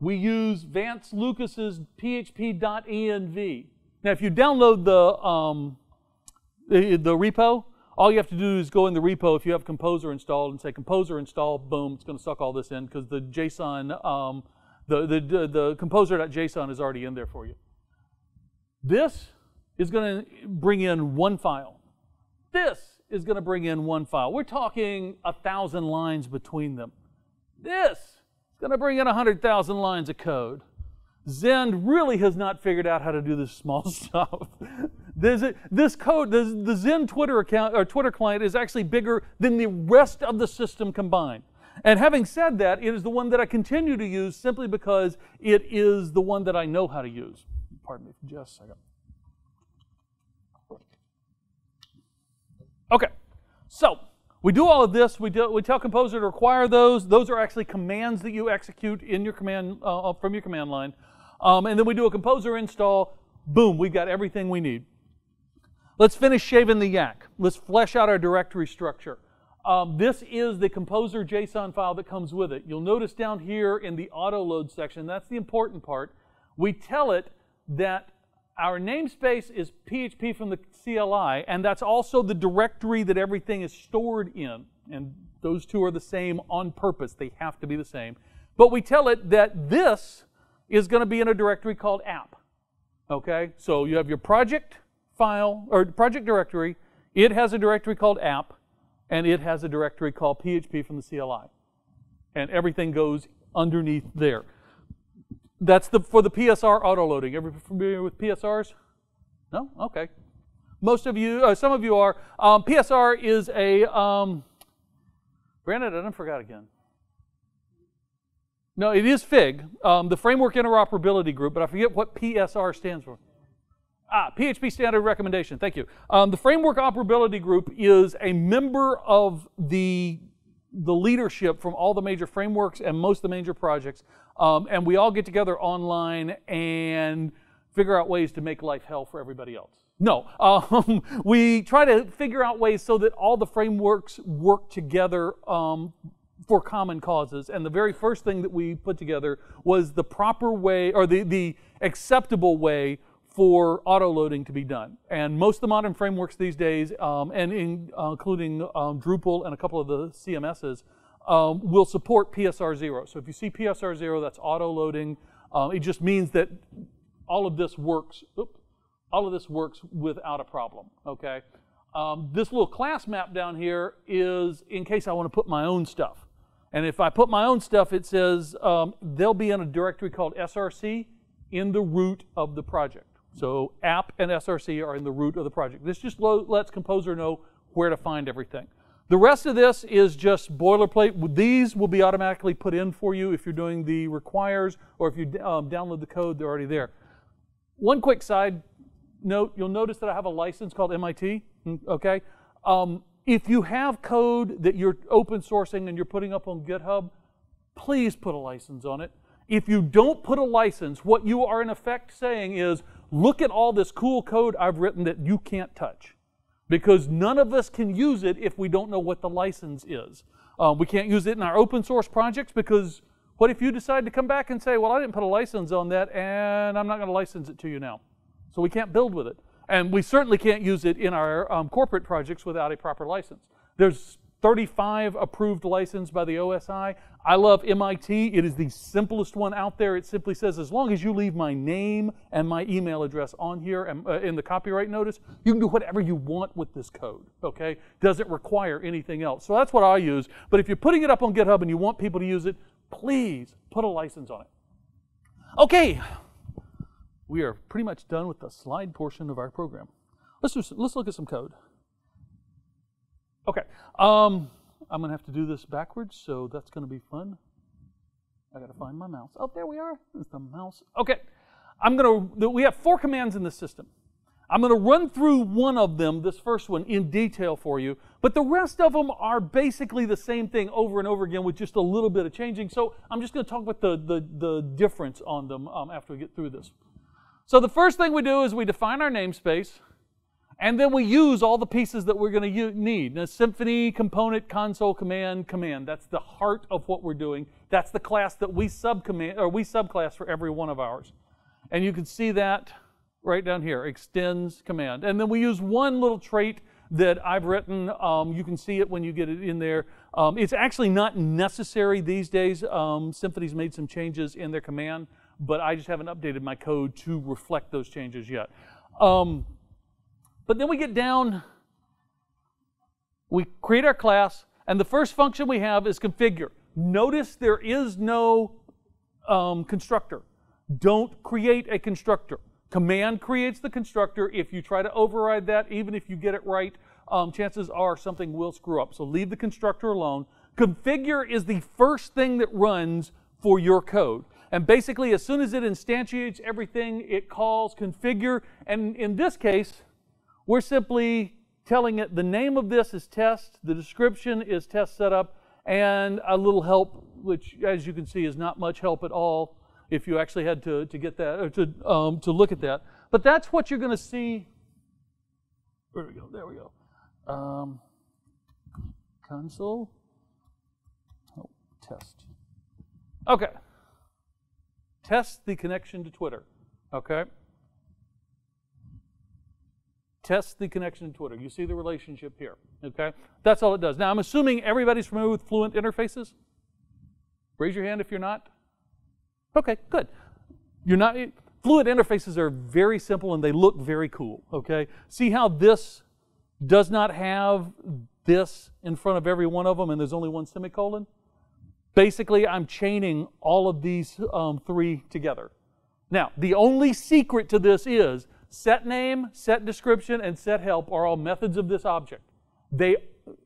We use Vance Lucas's php.env. Now, if you download the, um, the, the repo, all you have to do is go in the repo if you have Composer installed and say Composer install, boom, it's going to suck all this in because the JSON, um, the, the, the, the composer.json is already in there for you. This is going to bring in one file. This is going to bring in one file. We're talking a thousand lines between them. This is going to bring in a 100,000 lines of code. Zend really has not figured out how to do this small (laughs) stuff. this, this code, this, the Zend Twitter account or Twitter client is actually bigger than the rest of the system combined. And having said that, it is the one that I continue to use simply because it is the one that I know how to use. Pardon me for just a second. Okay, so we do all of this. We, do, we tell Composer to require those. Those are actually commands that you execute in your command uh, from your command line. Um, and then we do a Composer install. Boom, we've got everything we need. Let's finish shaving the yak. Let's flesh out our directory structure. Um, this is the Composer JSON file that comes with it. You'll notice down here in the auto load section, that's the important part. We tell it that our namespace is PHP from the CLI, and that's also the directory that everything is stored in. And those two are the same on purpose. They have to be the same. But we tell it that this is going to be in a directory called app. Okay? So you have your project file, or project directory. It has a directory called app, and it has a directory called PHP from the CLI. And everything goes underneath there. That's the for the PSR autoloading. Ever familiar with PSRs? No? Okay. Most of you, uh, some of you are. Um, PSR is a, um, Brandon, I done forgot again. No, it is FIG, um, the Framework Interoperability Group, but I forget what PSR stands for. Ah, PHP Standard Recommendation, thank you. Um, the Framework Operability Group is a member of the the leadership from all the major frameworks and most of the major projects. Um, and we all get together online and figure out ways to make life hell for everybody else. No, um, (laughs) we try to figure out ways so that all the frameworks work together um, for common causes. And the very first thing that we put together was the proper way, or the, the acceptable way for auto loading to be done. And most of the modern frameworks these days, um, and in, uh, including um, Drupal and a couple of the CMSs, um, will support PSR 0. So if you see PSR 0, that's auto loading. Um, it just means that all of this works. Oops, all of this works without a problem. Okay. Um, this little class map down here is in case I want to put my own stuff. And if I put my own stuff, it says um, they'll be in a directory called SRC in the root of the project. So app and SRC are in the root of the project. This just lets Composer know where to find everything. The rest of this is just boilerplate. These will be automatically put in for you if you're doing the requires or if you um, download the code, they're already there. One quick side note, you'll notice that I have a license called MIT, okay? Um, if you have code that you're open sourcing and you're putting up on GitHub, please put a license on it. If you don't put a license, what you are in effect saying is, look at all this cool code I've written that you can't touch. Because none of us can use it if we don't know what the license is. Uh, we can't use it in our open source projects because what if you decide to come back and say, well, I didn't put a license on that and I'm not going to license it to you now? So we can't build with it. And we certainly can't use it in our um, corporate projects without a proper license. There's 35 approved license by the OSI. I love MIT. It is the simplest one out there. It simply says as long as you leave my name and my email address on here and, uh, in the copyright notice, you can do whatever you want with this code, okay? Doesn't require anything else. So that's what I use. But if you're putting it up on GitHub and you want people to use it, please put a license on it. Okay, we are pretty much done with the slide portion of our program. Let's, let's look at some code. Okay, um, I'm going to have to do this backwards, so that's going to be fun. I got to find my mouse. Oh, there we are. There's the mouse. Okay, I'm to, we have four commands in the system. I'm going to run through one of them, this first one, in detail for you, but the rest of them are basically the same thing over and over again with just a little bit of changing. So I'm just going to talk about the, the, the difference on them um, after we get through this. So the first thing we do is we define our namespace. And then we use all the pieces that we're going to need. Now, symfony, component, console, command, command. That's the heart of what we're doing. That's the class that we subcommand or we subclass for every one of ours. And you can see that right down here, extends command. And then we use one little trait that I've written. Um, you can see it when you get it in there. Um, it's actually not necessary these days. Um, Symfony's made some changes in their command, but I just haven't updated my code to reflect those changes yet. Um, but then we get down, we create our class, and the first function we have is configure. Notice there is no um, constructor. Don't create a constructor. Command creates the constructor. If you try to override that, even if you get it right, um, chances are something will screw up. So leave the constructor alone. Configure is the first thing that runs for your code. And basically, as soon as it instantiates everything, it calls configure. And in this case, we're simply telling it the name of this is test, the description is test setup, and a little help, which as you can see is not much help at all if you actually had to, to get that, or to, um, to look at that. But that's what you're going to see. Where we go? There we go. Um, console. Oh, test. Okay. Test the connection to Twitter. Okay test the connection to Twitter. You see the relationship here, okay? That's all it does. Now, I'm assuming everybody's familiar with Fluent interfaces. Raise your hand if you're not. Okay, good. You're not. Fluent interfaces are very simple and they look very cool, okay? See how this does not have this in front of every one of them and there's only one semicolon? Basically, I'm chaining all of these um, three together. Now, the only secret to this is Set name, set description, and set help are all methods of this object. They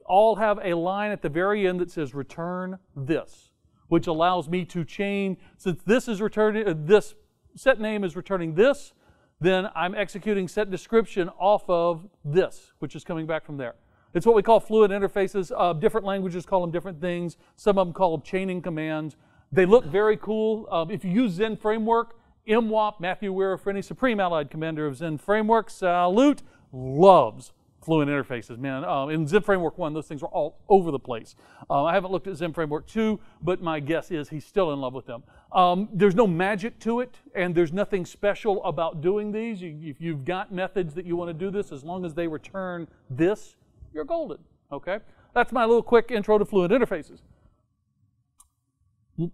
all have a line at the very end that says return this, which allows me to chain, since this is returning, uh, this set name is returning this, then I'm executing set description off of this, which is coming back from there. It's what we call fluid interfaces. Uh, different languages call them different things. Some of them call them chaining commands. They look very cool. Um, if you use Zend Framework, MWOP, Matthew Weier O'Phinney, Supreme Allied Commander of Zend Framework, salute, loves Fluent interfaces, man. Um, in Zend Framework 1, those things were all over the place. Um, I haven't looked at Zend Framework 2, but my guess is he's still in love with them. Um, there's no magic to it, and there's nothing special about doing these. You, if you've got methods that you want to do this, as long as they return this, you're golden, okay? That's my little quick intro to Fluent interfaces.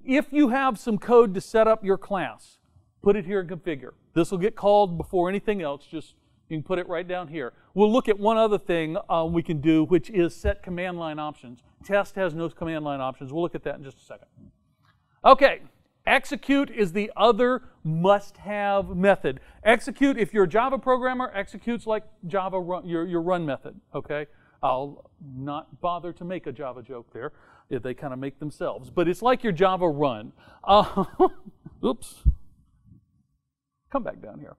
If you have some code to set up your class, put it here and configure. This will get called before anything else. Just you can put it right down here. We'll look at one other thing um, we can do, which is set command line options. Test has no command line options. We'll look at that in just a second. Okay, execute is the other must-have method. Execute, if you're a Java programmer, executes like Java run, your, your run method, okay? I'll not bother to make a Java joke there. They kind of make themselves. But it's like your Java run. Uh, (laughs) oops come back down here.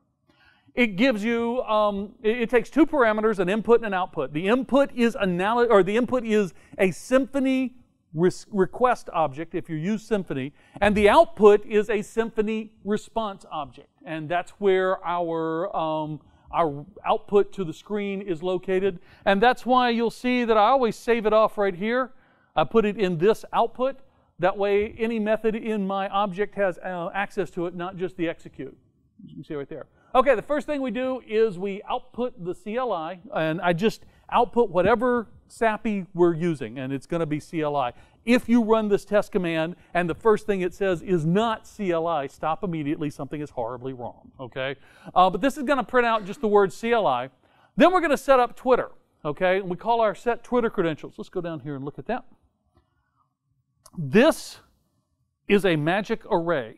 It gives you, um, it, it, takes two parameters, an input and an output. The input is analy- or the input is a symfony request object if you use Symfony, and the output is a Symfony response object, and that's where our um, our output to the screen is located, and that's why you'll see that I always save it off right here. I put it in this output. That way, any method in my object has uh, access to it, not just the execute. You can see right there. Okay, the first thing we do is we output the CLI, and I just output whatever SAPI we're using, and it's going to be CLI. If you run this test command and the first thing it says is not CLI, stop immediately. Something is horribly wrong, okay? Uh, but this is going to print out just the word CLI. Then we're going to set up Twitter, okay? And we call our set Twitter credentials. Let's go down here and look at that. This is a magic array.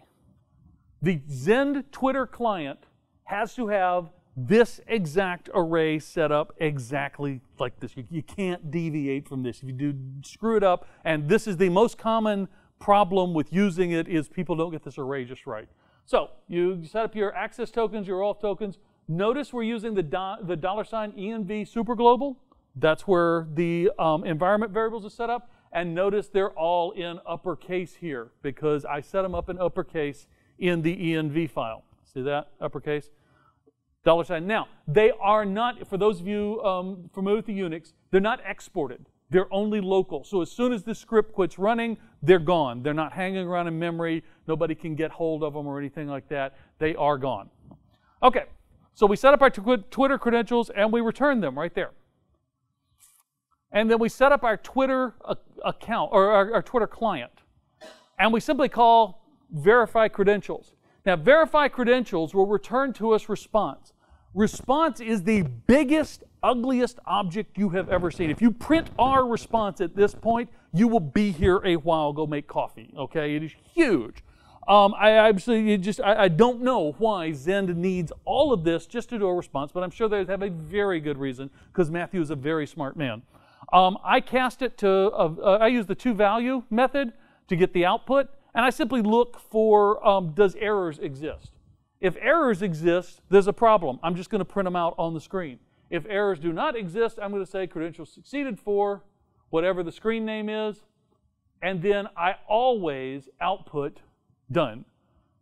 The Zend Twitter client has to have this exact array set up exactly like this. You, you, can't deviate from this. If you do screw it up, and this is the most common problem with using it is people don't get this array just right. So you set up your access tokens, your auth tokens. Notice we're using the, do, the dollar sign env superglobal. That's where the um, environment variables are set up. And notice they're all in uppercase here because I set them up in uppercase in the env file. See that, uppercase? Dollar sign. Now, they are not, for those of you um, familiar with the Unix, they're not exported. They're only local. So as soon as this script quits running, they're gone. They're not hanging around in memory. Nobody can get hold of them or anything like that. They are gone. Okay, so we set up our Twitter credentials and we return them right there. And then we set up our Twitter account or our, our Twitter client. And we simply call verify credentials. Now, verify credentials will return to us response. Response is the biggest, ugliest object you have ever seen. If you print our response at this point, you will be here a while. Go make coffee. Okay, it is huge. Um, I absolutely just I, I, don't know why Zend needs all of this just to do a response, but I'm sure they have a very good reason because Matthew is a very smart man. Um, I cast it to uh, uh, I use the two value method to get the output, and I simply look for um, does errors exist. If errors exist, there's a problem. I'm just going to print them out on the screen. If errors do not exist, I'm going to say credentials succeeded for whatever the screen name is, and then I always output done.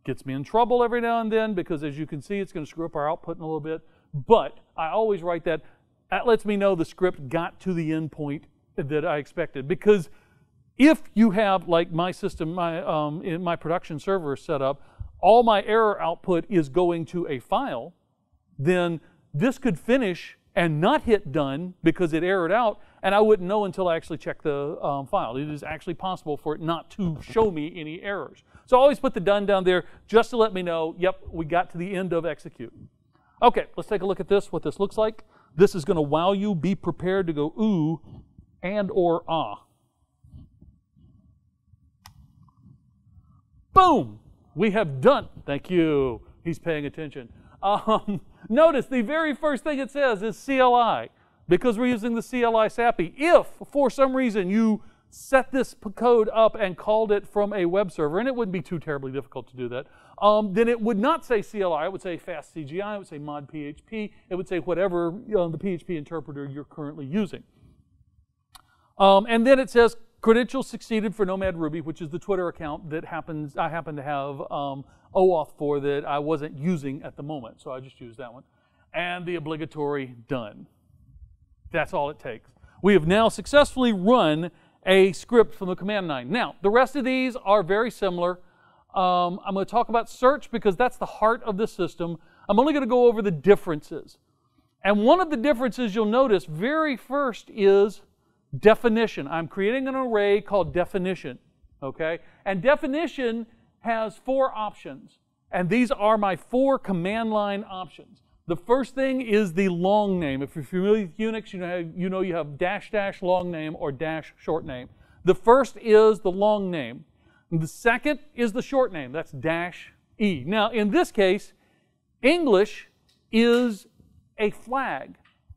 Gets me in trouble every now and then because as you can see, it's going to screw up our output in a little bit, but I always write that. That lets me know the script got to the endpoint that I expected because if you have, like my system, my, um, my production server set up, all my error output is going to a file, then this could finish and not hit done because it errored out, and I wouldn't know until I actually check the um, file. It is actually possible for it not to show me any errors. So I always put the done down there just to let me know, yep, we got to the end of execute. Okay, let's take a look at this, what this looks like. This is going to wow you. Be prepared to go ooh and or ah. Boom! We have done. Thank you. He's paying attention. Um, (laughs) notice the very first thing it says is CLI because we're using the CLI SAPI. If for some reason you set this code up and called it from a web server, and it wouldn't be too terribly difficult to do that, um, then it would not say CLI. It would say fast CGI. It would say mod PHP. It would say whatever you know, the PHP interpreter you're currently using. Um, and then it says Credentials succeeded for Nomad Ruby, which is the Twitter account that happens I happen to have um, OAuth for that I wasn't using at the moment, so I just used that one. And the obligatory done. That's all it takes. We have now successfully run a script from the command line. Now, the rest of these are very similar. Um, I'm going to talk about search because that's the heart of the system. I'm only going to go over the differences. And one of the differences you'll notice very first is definition. I'm creating an array called definition, okay? And definition has four options, and these are my four command line options. The first thing is the long name. If you're familiar with Unix, you know, you know you have dash dash long name or dash short name. The first is the long name. The second is the short name. That's dash E. Now, in this case, English is a flag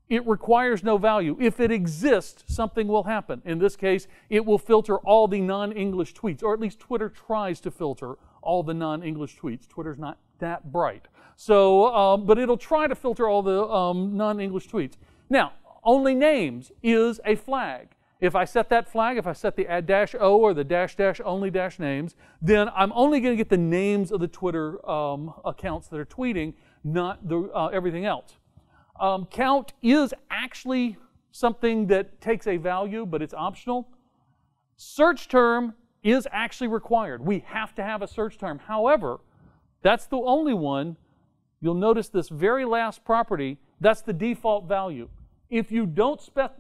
it requires no value. If it exists, something will happen. In this case, it will filter all the non English tweets, or at least Twitter tries to filter all the non English tweets. Twitter's not that bright. So, um, but it'll try to filter all the um, non English tweets. Now, only names is a flag. If I set that flag, if I set the add dash O or the dash dash only dash names, then I'm only going to get the names of the Twitter um, accounts that are tweeting, not the, uh, everything else. Um, count is actually something that takes a value, but it's optional. Search term is actually required. We have to have a search term. However, that's the only one. You'll notice this very last property, that's the default value. If you don't spec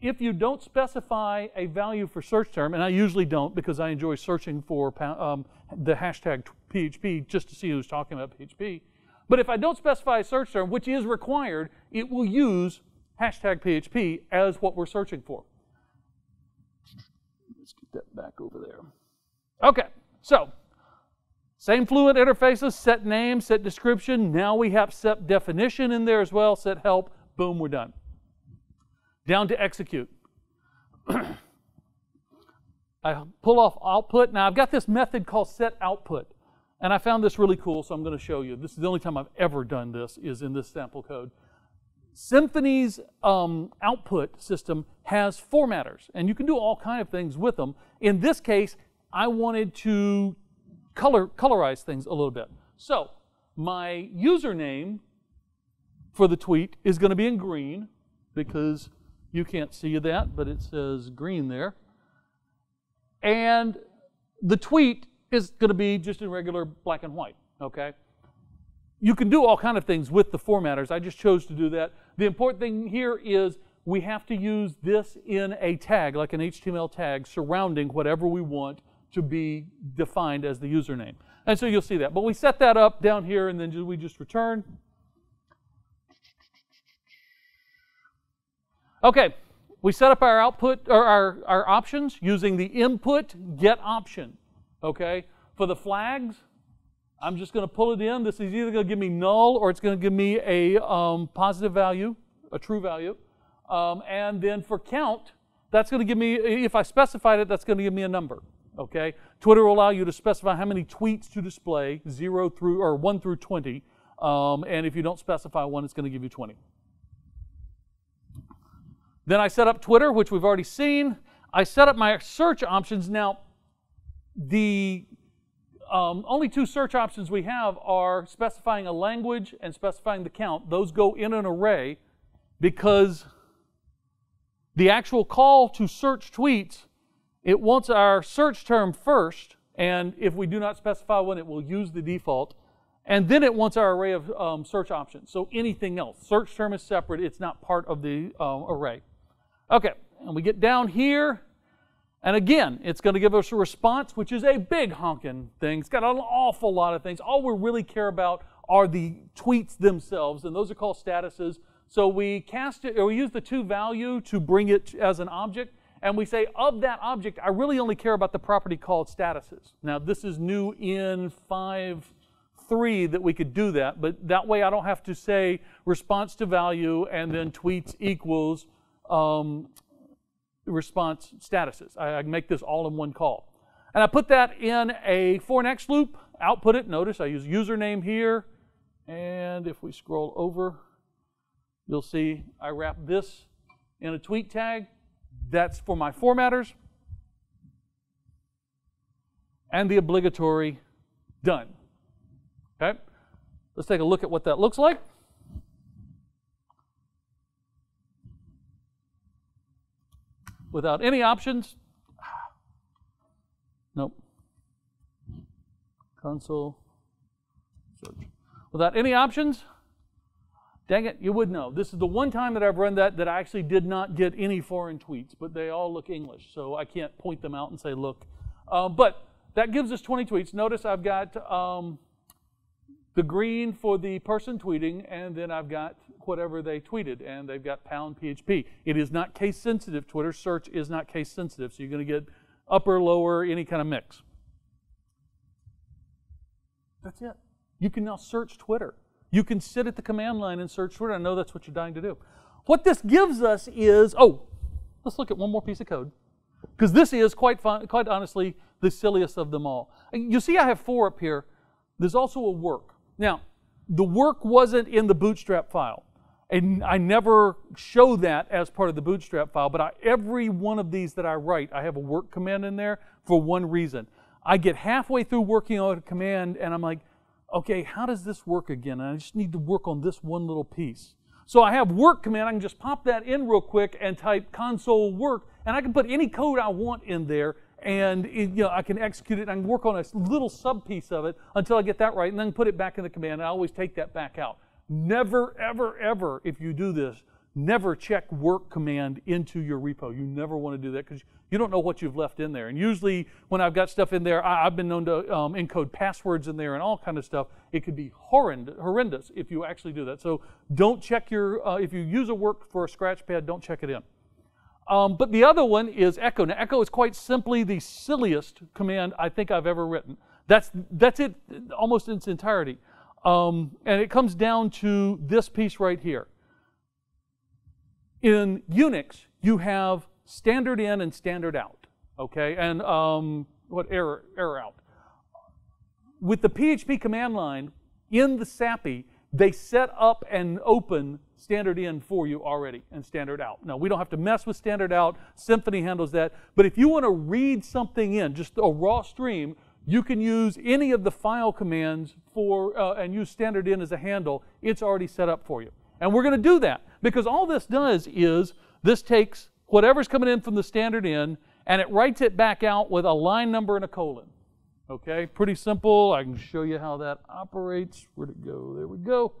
If you don't specify a value for search term, and I usually don't because I enjoy searching for um, the hashtag PHP just to see who's talking about PHP, but if I don't specify a search term, which is required, it will use hashtag PHP as what we're searching for. Let's get that back over there. Okay, so same fluent interfaces, set name, set description. Now we have set definition in there as well, set help. Boom, we're done. Down to execute. (clears throat) I pull off output. Now I've got this method called set output. And I found this really cool, so I'm going to show you. This is the only time I've ever done this, is in this sample code. Symfony's um, output system has formatters, and you can do all kind of things with them. In this case, I wanted to color, colorize things a little bit. So my username for the tweet is going to be in green because you can't see that, but it says green there. And the tweet is going to be just in regular black and white, okay? You can do all kind of things with the formatters. I just chose to do that. The important thing here is we have to use this in a tag, like an HTML tag, surrounding whatever we want to be defined as the username. And so you'll see that. But we set that up down here, and then we just return. Okay, we set up our output or our, our options using the input get option. Okay, for the flags, I'm just going to pull it in. This is either going to give me null or it's going to give me a um, positive value, a true value. Um, and then for count, that's going to give me, if I specified it, that's going to give me a number. Okay, Twitter will allow you to specify how many tweets to display, zero through or one through 20. Um, and if you don't specify one, it's going to give you 20. Then I set up Twitter, which we've already seen. I set up my search options. Now, the um, only two search options we have are specifying a language and specifying the count. Those go in an array because the actual call to search tweets, it wants our search term first, and if we do not specify one, it will use the default. And then it wants our array of um, search options. So anything else. Search term is separate, it's not part of the um, array. Okay, and we get down here. And again, it's going to give us a response, which is a big honking thing. It's got an awful lot of things. All we really care about are the tweets themselves, and those are called statuses. So we cast it, or we use the to value to bring it as an object, and we say of that object, I really only care about the property called statuses. Now this is new in 5.3 that we could do that, but that way I don't have to say response to value and then tweets equals um, response statuses. I, I make this all in one call. And I put that in a for next loop, output it. Notice I use username here. And if we scroll over, you'll see I wrap this in a tweet tag. That's for my formatters. And the obligatory done. Okay? Let's take a look at what that looks like. Without any options. (sighs) Nope. Console search. Without any options, dang it, you would know. This is the one time that I've run that that I actually did not get any foreign tweets, but they all look English, so I can't point them out and say, look. Uh, but that gives us 20 tweets. Notice I've got um, the green for the person tweeting, and then I've got whatever they tweeted, and they've got pound PHP. It is not case sensitive. Twitter search is not case sensitive, so you're going to get upper, lower, any kind of mix. That's it. You can now search Twitter. You can sit at the command line and search Twitter. I know that's what you're dying to do. What this gives us is oh, let's look at one more piece of code. Because this is, quite, fun, quite honestly, the silliest of them all. You see, I have four up here. there's also a work. Now, the work wasn't in the bootstrap file. And I never show that as part of the bootstrap file, but I, every one of these that I write, I have a work command in there for one reason. I get halfway through working on a command and I'm like, okay, how does this work again? And I just need to work on this one little piece. So I have work command, I can just pop that in real quick and type console work, and I can put any code I want in there and it, you know, I can execute it and I can work on a little sub piece of it until I get that right and then put it back in the command. I always take that back out. Never, ever, ever, if you do this, never check work command into your repo. You never want to do that because you don't know what you've left in there. And usually when I've got stuff in there, I, have been known to um, encode passwords in there and all kind of stuff. It could be horrend- horrendous if you actually do that. So don't check your, uh, if you use a work for a scratch pad, don't check it in. Um, but the other one is echo. Now, echo is quite simply the silliest command I think I've ever written. That's, that's it almost in its entirety. Um, and it comes down to this piece right here. In Unix, you have standard in and standard out, okay? And um, what error, error out. With the PHP command line in the SAPI, they set up and open standard in for you already and standard out. Now, we don't have to mess with standard out. Symfony handles that. But if you want to read something in, just a raw stream, you can use any of the file commands for uh, and use standard in as a handle. It's already set up for you. And we're going to do that because all this does is this takes whatever's coming in from the standard in and it writes it back out with a line number and a colon. Okay, pretty simple. I can show you how that operates. Where'd it go? There we go.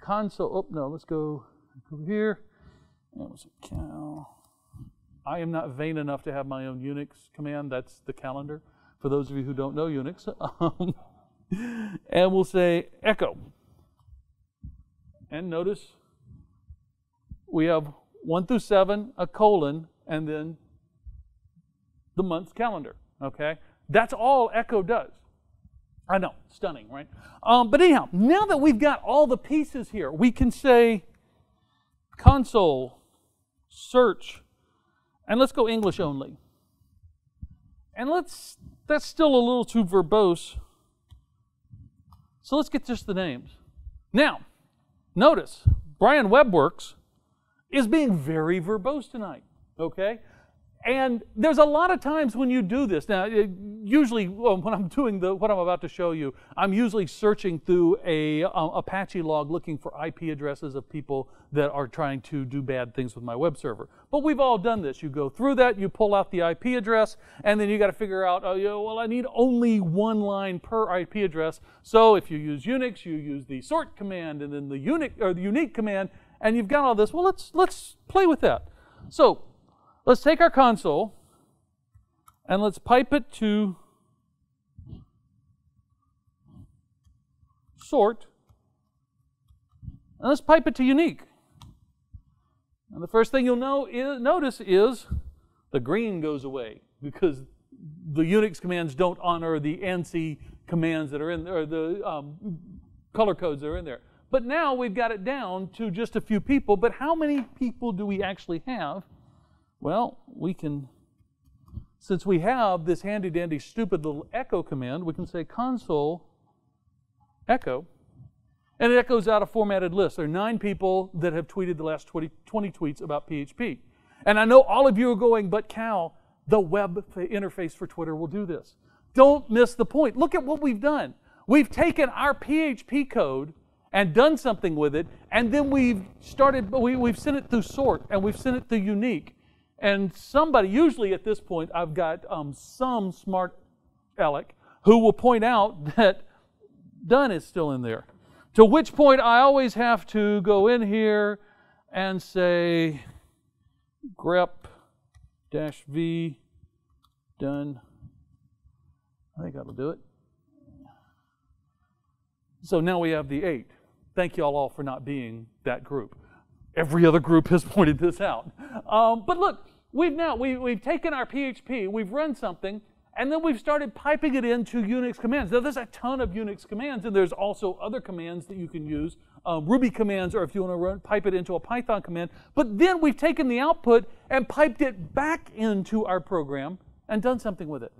Console. Oh, no, let's go over here. That was a cow. I am not vain enough to have my own Unix command. That's the calendar. For those of you who don't know Unix. (laughs) Um, and we'll say echo. And notice we have 1 through 7, a colon, and then the month's calendar. Okay? That's all Echo does. I know, stunning, right? Um, but anyhow, now that we've got all the pieces here, we can say console, search, and let's go English only. And let's, that's still a little too verbose. So let's get just the names. Now, notice, Brian Webworks is being very verbose tonight, okay? And there's a lot of times when you do this. Now, usually well, when I'm doing the, what I'm about to show you, I'm usually searching through a um, Apache log looking for IP addresses of people that are trying to do bad things with my web server. But we've all done this. You go through that, you pull out the IP address, and then you got to figure out, oh, you know, well, I need only one line per IP address. So if you use Unix, you use the sort command and then the unique or the unique command, and you've got all this. Well, let's let's play with that. So Let's take our console and let's pipe it to sort. And let's pipe it to unique. And the first thing you'll know is, notice is the green goes away because the Unix commands don't honor the ANSI commands that are in there, or the um, color codes that are in there. But now we've got it down to just a few people. But how many people do we actually have? Well, we can, since we have this handy dandy stupid little echo command, we can say console echo, and it echoes out a formatted list. There are nine people that have tweeted the last 20, 20 tweets about PHP. And I know all of you are going, but Cal, the web interface for Twitter will do this. Don't miss the point. Look at what we've done. We've taken our PHP code and done something with it, and then we've started, we, we've sent it through sort, and we've sent it through unique, and somebody, usually at this point, I've got um, some smart aleck who will point out (laughs) that done is still in there. To which point I always have to go in here and say grep dash v done. I think that'll do it. So now we have the eight. Thank you all, all for not being that group. Every other group has (laughs) pointed this out. Um, but look, We've now, we, we've taken our PHP, we've run something, and then we've started piping it into Unix commands. Now, there's a ton of Unix commands, and there's also other commands that you can use, um, Ruby commands, or if you want to run, pipe it into a Python command. But then we've taken the output and piped it back into our program and done something with it.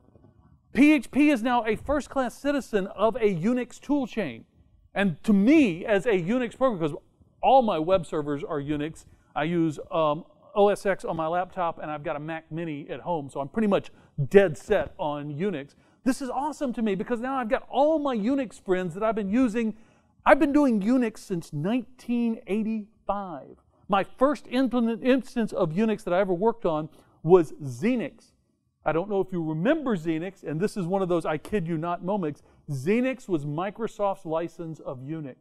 PHP is now a first class citizen of a Unix tool chain. And to me, as a Unix program, because all my web servers are Unix, I use um, OS X on my laptop and I've got a Mac Mini at home, so I'm pretty much dead set on Unix. This is awesome to me because now I've got all my Unix friends that I've been using. I've been doing Unix since 1985. My first instance of Unix that I ever worked on was Xenix. I don't know if you remember Xenix, and this is one of those I kid you not moments. Xenix was Microsoft's license of Unix.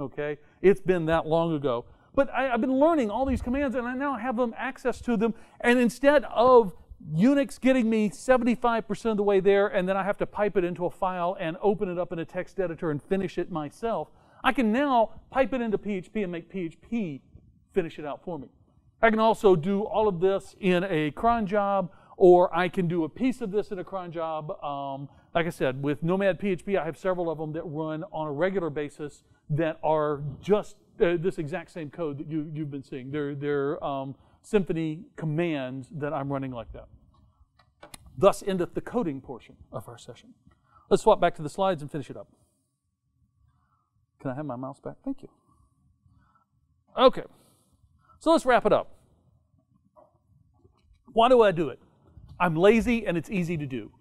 Okay? It's been that long ago. But I, have been learning all these commands, and I now have them access to them. And instead of Unix getting me 75% of the way there, and then I have to pipe it into a file and open it up in a text editor and finish it myself, I can now pipe it into PHP and make PHP finish it out for me. I can also do all of this in a cron job or I can do a piece of this in a cron job. Um, like I said, with Nomad PHP, I have several of them that run on a regular basis that are just uh, this exact same code that you, you've been seeing. They're, they're um, Symfony commands that I'm running like that. Thus endeth the coding portion of our session. Let's swap back to the slides and finish it up. Can I have my mouse back? Thank you. Okay, so let's wrap it up. Why do I do it? I'm lazy and it's easy to do.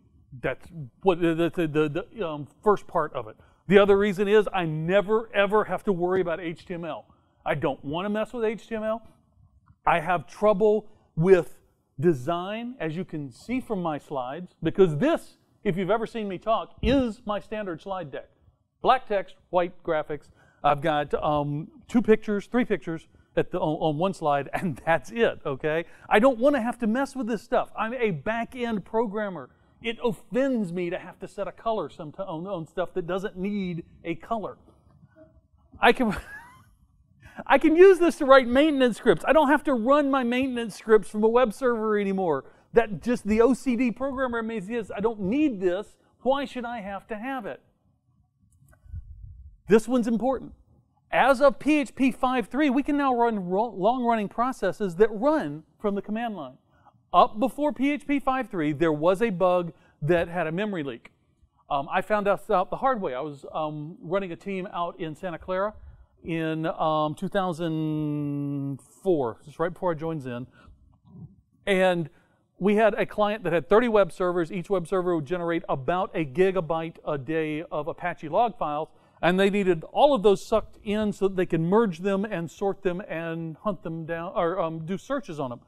That's what the, the, the, the um, first part of it. The other reason is I never ever have to worry about HTML. I don't want to mess with HTML. I have trouble with design, as you can see from my slides, because this, if you've ever seen me talk, is my standard slide deck. Black text, white graphics. I've got um, two pictures, three pictures, at the, on, on, one slide, (laughs) and that's it, okay? I don't want to have to mess with this stuff. I'm a back end programmer. It offends me to have to set a color some on, stuff that doesn't need a color. I can. (laughs) I can use this to write maintenance scripts. I don't have to run my maintenance scripts from a web server anymore. That just the OCD programmer may says, I don't need this. Why should I have to have it? This one's important. As of PHP 5.3, we can now run long-running processes that run from the command line. Up before PHP 5.3, there was a bug that had a memory leak. Um, I found out the hard way. I was um, running a team out in Santa Clara in um, 2004, just right before I joined Zend. And we had a client that had 30 web servers. Each web server would generate about a gigabyte a day of Apache log files. And they needed all of those sucked in so that they could merge them and sort them and hunt them down or um, do searches on them.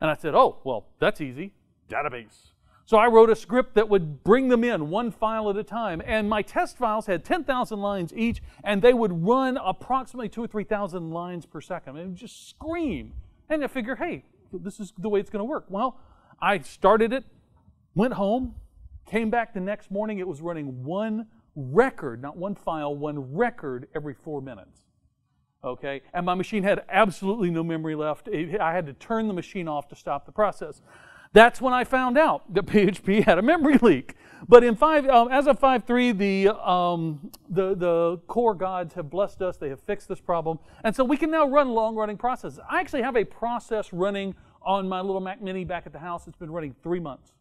And I said, oh, well, that's easy. Database. So I wrote a script that would bring them in one file at a time. And my test files had 10,000 lines each, and they would run approximately two or 3,000 lines per second. And just scream. And I figure, hey, this is the way it's going to work. Well, I started it, went home, came back the next morning. It was running one record, not one file, one record every four minutes. Okay? And my machine had absolutely no memory left. I had to turn the machine off to stop the process. That's when I found out that (laughs) PHP had a memory leak. But in five, um, as of 5.3, the, um, the, the core gods have blessed us. They have fixed this problem. And so we can now run long-running processes. I actually have a process running on my little Mac Mini back at the house. It's been running three months.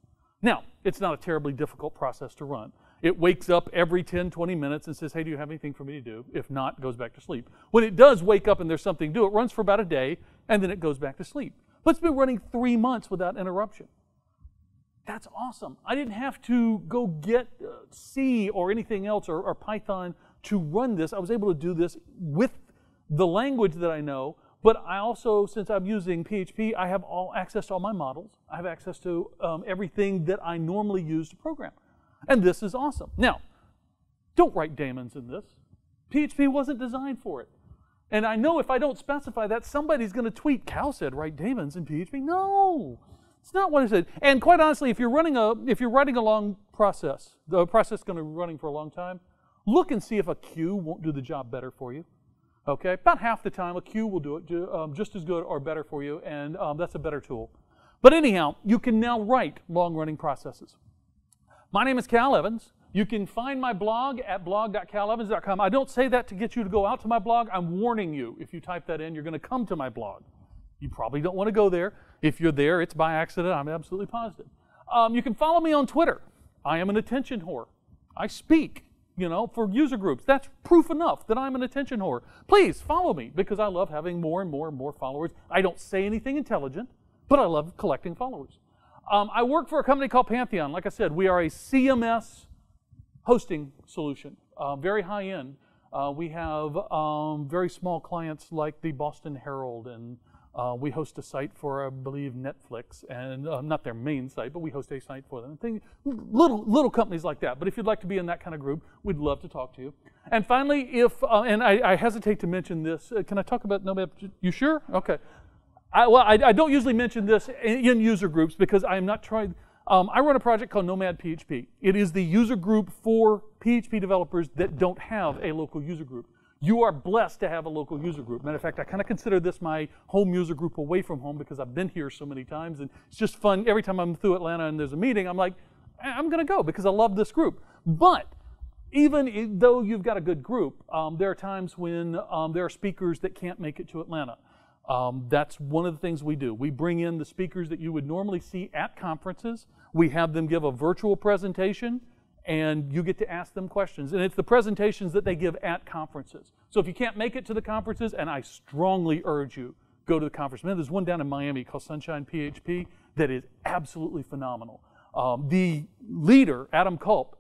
Now, it's not a terribly difficult process to run. It wakes up every 10, 20 minutes and says, hey, do you have anything for me to do? If not, goes back to sleep. When it does wake up and there's something to do, it runs for about a day and then it goes back to sleep. But it's been running three months without interruption. That's awesome. I didn't have to go get uh, C or anything else or, or Python to run this. I was able to do this with the language that I know, but I also, since I'm using PHP, I have all access to all my models. I have access to um, everything that I normally use to program. And this is awesome. Now, don't write daemons in this. PHP wasn't designed for it. And I know if I don't specify that, somebody's going to tweet, Cal said write daemons in PHP. No, it's not what I said. And quite honestly, if you're running a, if you're writing a long process, the process is going to be running for a long time, look and see if a queue won't do the job better for you. Okay, about half the time a queue will do it um, just as good or better for you, and um, that's a better tool. But anyhow, you can now write long-running processes. My name is Cal Evans. You can find my blog at blog.calevans.com. I don't say that to get you to go out to my blog. I'm warning you. If you type that in, you're going to come to my blog. You probably don't want to go there. If you're there, it's by accident. I'm absolutely positive. Um, you can follow me on Twitter I am an attention whore. I speak, you know, for user groups. That's proof enough that I'm an attention whore. Please follow me because I love having more and more and more followers. I don't say anything intelligent, but I love collecting followers. Um, I work for a company called Pantheon. Like I said, we are a CMS hosting solution, uh, very high end. Uh, we have um, very small clients like the Boston Herald, and uh, we host a site for, I believe, Netflix, and uh, not their main site, but we host a site for them. Thing, little little companies like that. But if you'd like to be in that kind of group, we'd love to talk to you. And finally, if uh, and I, I, hesitate to mention this, uh, can I talk about Nomad? You sure? Okay. I, well, I, I don't usually mention this in, user groups because I'm not trying. Um, I run a project called Nomad PHP. It is the user group for PHP developers that don't have a local user group. You are blessed to have a local user group. Matter of fact, I kind of consider this my home user group away from home because I've been here so many times and it's just fun. Every time I'm through Atlanta and there's a meeting, I'm like, I'm going to go because I love this group. But even though you've got a good group, um, there are times when um, there are speakers that can't make it to Atlanta. Um, that's one of the things we do. We bring in the speakers that you would normally see at conferences. We have them give a virtual presentation, and you get to ask them questions. And it's the presentations that they give at conferences. So if you can't make it to the conferences, and I strongly urge you, go to the conference. Man, there's one down in Miami called Sunshine PHP that is absolutely phenomenal. Um, the leader, Adam Culp,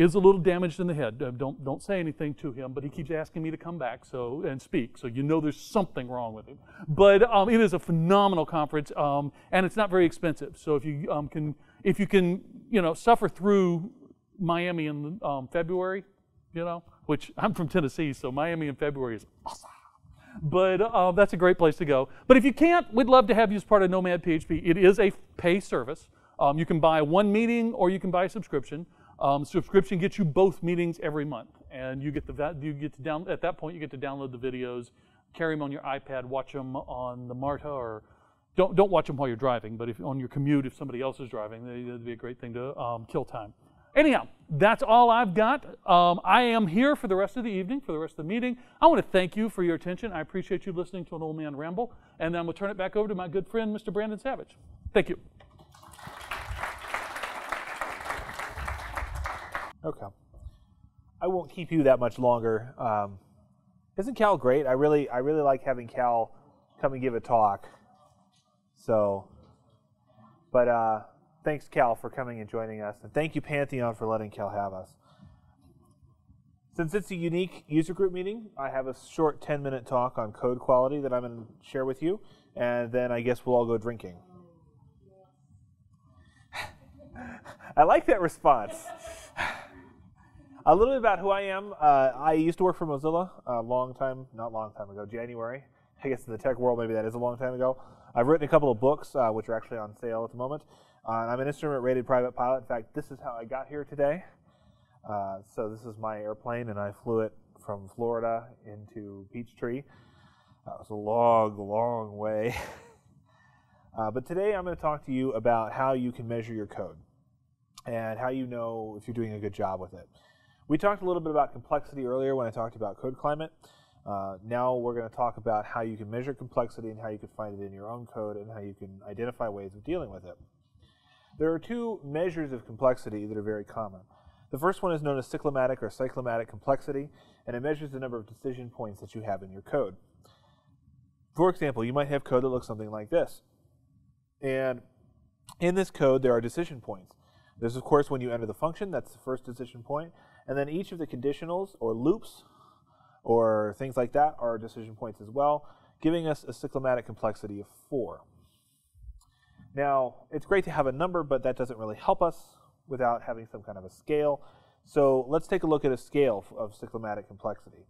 is a little damaged in the head. Uh, don't don't say anything to him, but he keeps asking me to come back so and speak. So you know there's something wrong with him. But um, it is a phenomenal conference, um, and it's not very expensive. So if you um, can if you can you know suffer through Miami in um, February, you know, which I'm from Tennessee, so Miami in February is awesome. But uh, that's a great place to go. But if you can't, we'd love to have you as part of Nomad PHP. It is a pay service. Um, you can buy one meeting or you can buy a subscription. Um, subscription gets you both meetings every month, and you get the you get to down at that point you get to download the videos, carry them on your iPad, watch them on the Marta, or don't don't watch them while you're driving, but if on your commute if somebody else is driving, that'd be a great thing to um, kill time. Anyhow, that's all I've got. Um, I am here for the rest of the evening, for the rest of the meeting. I want to thank you for your attention. I appreciate you listening to an old man ramble, and then I'm going to turn it back over to my good friend, Mr. Brandon Savage. Thank you. Okay. I won't keep you that much longer. Um, isn't Cal great? I really, I really like having Cal come and give a talk. So, but uh, thanks, Cal, for coming and joining us, and thank you, Pantheon, for letting Cal have us. Since it's a unique user group meeting, I have a short 10-minute talk on code quality that I'm going to share with you, and then I guess we'll all go drinking. (laughs) I like that response. (laughs) A little bit about who I am. Uh, I used to work for Mozilla a long time, not long time ago, January. I guess in the tech world, maybe that is a long time ago. I've written a couple of books, uh, which are actually on sale at the moment. Uh, I'm an instrument rated private pilot. In fact, this is how I got here today. Uh, so this is my airplane, and I flew it from Florida into Peachtree. That was a long, long way. (laughs) Uh, but today I'm going to talk to you about how you can measure your code and how you know if you're doing a good job with it. We talked a little bit about complexity earlier when I talked about code climate. Uh, now we're going to talk about how you can measure complexity and how you can find it in your own code and how you can identify ways of dealing with it. There are two measures of complexity that are very common. The first one is known as cyclomatic or cyclomatic complexity, and it measures the number of decision points that you have in your code. For example, you might have code that looks something like this. And in this code, there are decision points. There's, of course, when you enter the function, that's the first decision point. And then each of the conditionals or loops or things like that are decision points as well, giving us a cyclomatic complexity of 4. Now, it's great to have a number, but that doesn't really help us without having some kind of a scale. So let's take a look at a scale of cyclomatic complexity.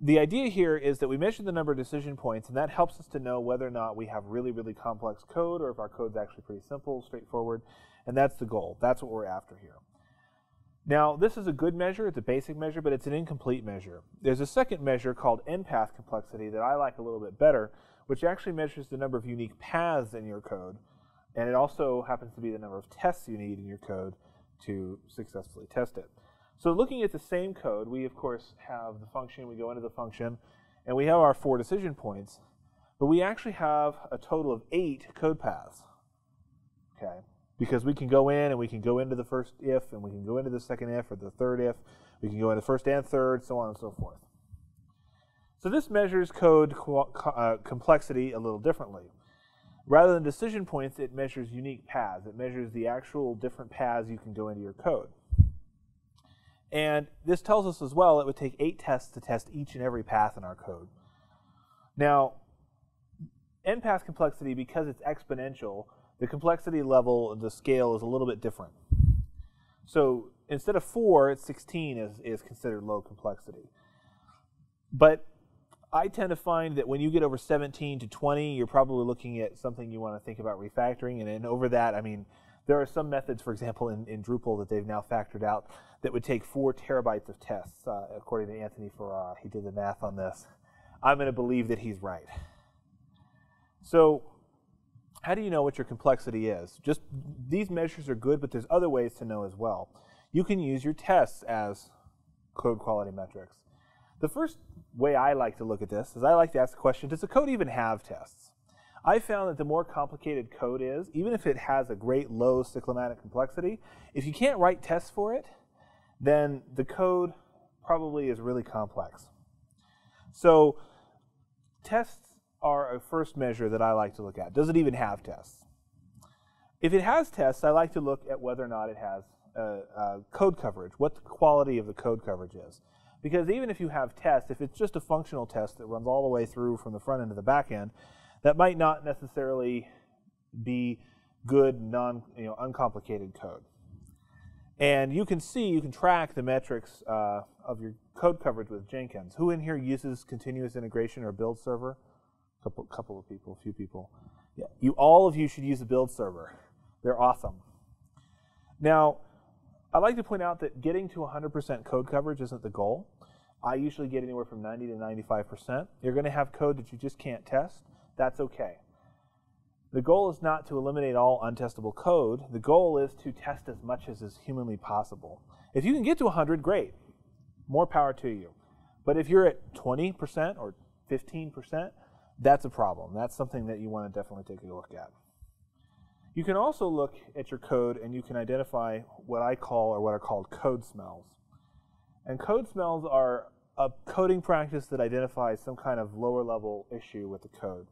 The idea here is that we measure the number of decision points, and that helps us to know whether or not we have really, really complex code or if our code's actually pretty simple, straightforward, and that's the goal. That's what we're after here. Now, this is a good measure, it's a basic measure, but it's an incomplete measure. There's a second measure called NPath complexity that I like a little bit better, which actually measures the number of unique paths in your code, and it also happens to be the number of tests you need in your code to successfully test it. So looking at the same code, we of course have the function, we go into the function, and we have our four decision points, but we actually have a total of eight code paths. Okay. Because we can go in and we can go into the first if and we can go into the second if or the third if. We can go into first and third, so on and so forth. So this measures code uh, complexity a little differently. Rather than decision points, it measures unique paths. It measures the actual different paths you can go into your code. And this tells us as well it would take eight tests to test each and every path in our code. Now, npath complexity, because it's exponential, the complexity level, of the scale is a little bit different. So instead of 4, it's 16 is, is considered low complexity. But I tend to find that when you get over 17 to 20, you're probably looking at something you want to think about refactoring. And, and over that, I mean, there are some methods, for example, in, in Drupal that they've now factored out that would take four terabytes of tests, uh, according to Anthony Ferrara. He did the math on this. I'm going to believe that he's right. So, how do you know what your complexity is? Just these measures are good, but there's other ways to know as well. You can use your tests as code quality metrics. The first way I like to look at this is I like to ask the question, does the code even have tests? I found that the more complicated code is, even if it has a great low cyclomatic complexity, if you can't write tests for it, then the code probably is really complex. So tests are a first measure that I like to look at. Does it even have tests? If it has tests, I like to look at whether or not it has uh, uh, code coverage, what the quality of the code coverage is. Because even if you have tests, if it's just a functional test that runs all the way through from the front end to the back end, that might not necessarily be good, non, you know, uncomplicated code. And you can see, you can track the metrics uh, of your code coverage with Jenkins. Who in here uses continuous integration or build server? A couple, couple of people, a few people. Yeah, you all of you should use a build server. They're awesome. Now, I'd like to point out that getting to 100% code coverage isn't the goal. I usually get anywhere from 90 to 95%. You're going to have code that you just can't test. That's okay. The goal is not to eliminate all untestable code. The goal is to test as much as is humanly possible. If you can get to 100, great. More power to you. But if you're at 20% or 15%, that's a problem. That's something that you want to definitely take a look at. You can also look at your code and you can identify what I call or what are called code smells. And code smells are a coding practice that identifies some kind of lower level issue with the code.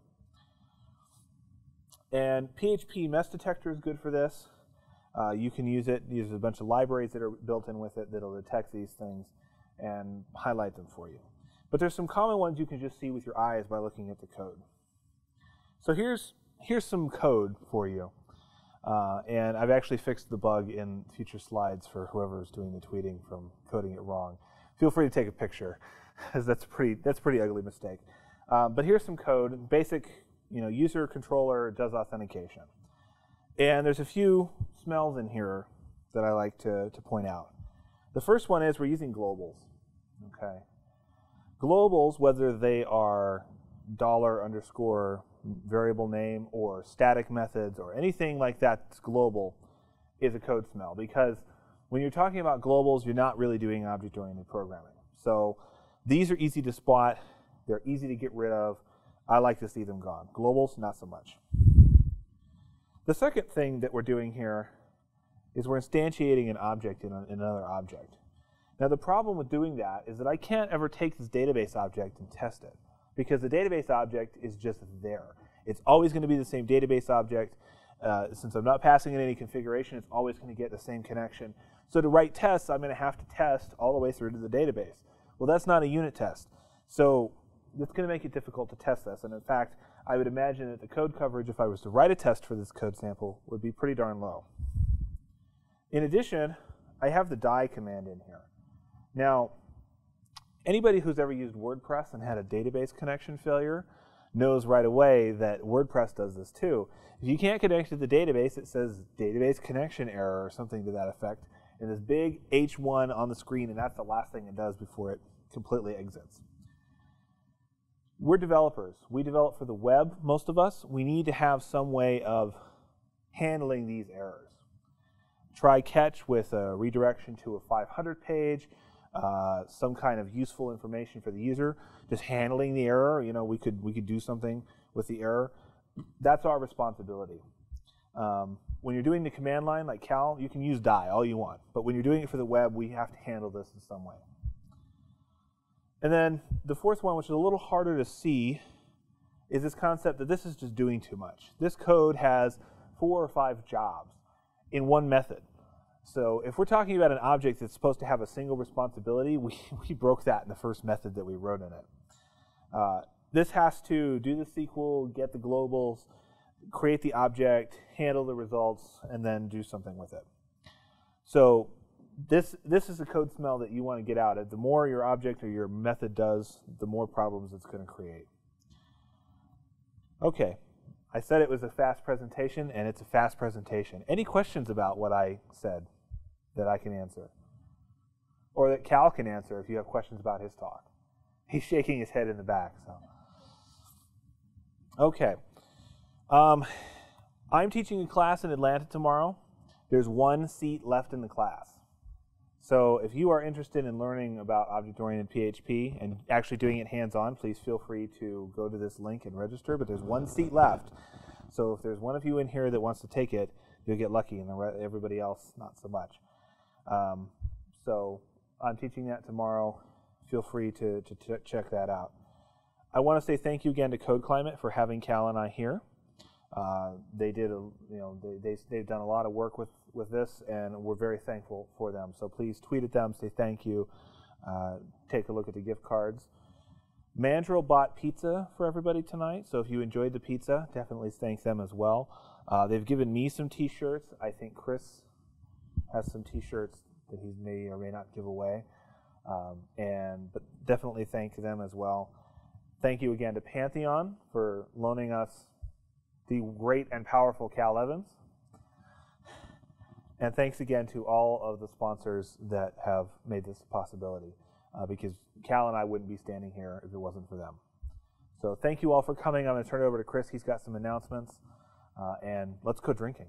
And PHP mess detector is good for this. Uh, you can use it, use a bunch of libraries that are built in with it that'll detect these things and highlight them for you. But there's some common ones you can just see with your eyes by looking at the code. So here's, here's some code for you. Uh, and I've actually fixed the bug in future slides for whoever's doing the tweeting from coding it wrong. Feel free to take a picture, (laughs) because that's a pretty, that's pretty ugly mistake. Um, but here's some code, basic you know, user controller does authentication. And there's a few smells in here that I like to, to point out. The first one is we're using globals. Okay. Globals, whether they are dollar underscore variable name or static methods or anything like that that's global, is a code smell because when you're talking about globals, you're not really doing object-oriented programming. So these are easy to spot. They're easy to get rid of. I like to see them gone. Globals, not so much. The second thing that we're doing here is we're instantiating an object in, a, in another object. Now the problem with doing that is that I can't ever take this database object and test it because the database object is just there. It's always going to be the same database object. Uh, since I'm not passing in any configuration, it's always going to get the same connection. So to write tests, I'm going to have to test all the way through to the database. Well, that's not a unit test. So it's going to make it difficult to test this. And in fact, I would imagine that the code coverage, if I was to write a test for this code sample, would be pretty darn low. In addition, I have the die command in here. Now, anybody who's ever used WordPress and had a database connection failure knows right away that WordPress does this too. If you can't connect to the database, it says database connection error or something to that effect, and this big H1 on the screen, and that's the last thing it does before it completely exits. We're developers. We develop for the web, most of us. We need to have some way of handling these errors. Try catch with a redirection to a 500 page, uh, some kind of useful information for the user, just handling the error. You know, we could we could do something with the error. That's our responsibility. Um, when you're doing the command line like Cal, you can use die all you want. But when you're doing it for the web, we have to handle this in some way. And then the fourth one, which is a little harder to see, is this concept that this is just doing too much. This code has four or five jobs in one method. So if we're talking about an object that's supposed to have a single responsibility, (laughs) we, we broke that in the first method that we wrote in it. Uh, this has to do the SQL, get the globals, create the object, handle the results, and then do something with it. So this, this is a code smell that you want to get out of. The more your object or your method does, the more problems it's going to create. Okay, I said it was a fast presentation, and it's a fast presentation. Any questions about what I said that I can answer? Or that Cal can answer if you have questions about his talk? He's shaking his head in the back. So, Okay. Um, I'm teaching a class in Atlanta tomorrow. There's one seat left in the class. So if you are interested in learning about object-oriented PHP and actually doing it hands-on, please feel free to go to this link and register. But there's one seat left. So if there's one of you in here that wants to take it, you'll get lucky, and everybody else not so much. Um, so I'm teaching that tomorrow. Feel free to, to ch check that out. I want to say thank you again to Code Climate for having Cal and I here. Uh, they did, a, you know, they, they, they've done a lot of work with, with this, and we're very thankful for them. So please tweet at them, say thank you, uh, take a look at the gift cards. Mandrill bought pizza for everybody tonight, so if you enjoyed the pizza, definitely thank them as well. Uh, they've given me some T-shirts. I think Chris has some T-shirts that he may or may not give away, um, and but definitely thank them as well. Thank you again to Pantheon for loaning us the great and powerful Cal Evans. And thanks again to all of the sponsors that have made this a possibility, uh, because Cal and I wouldn't be standing here if it wasn't for them. So thank you all for coming. I'm going to turn it over to Chris. He's got some announcements, uh, and let's go drinking.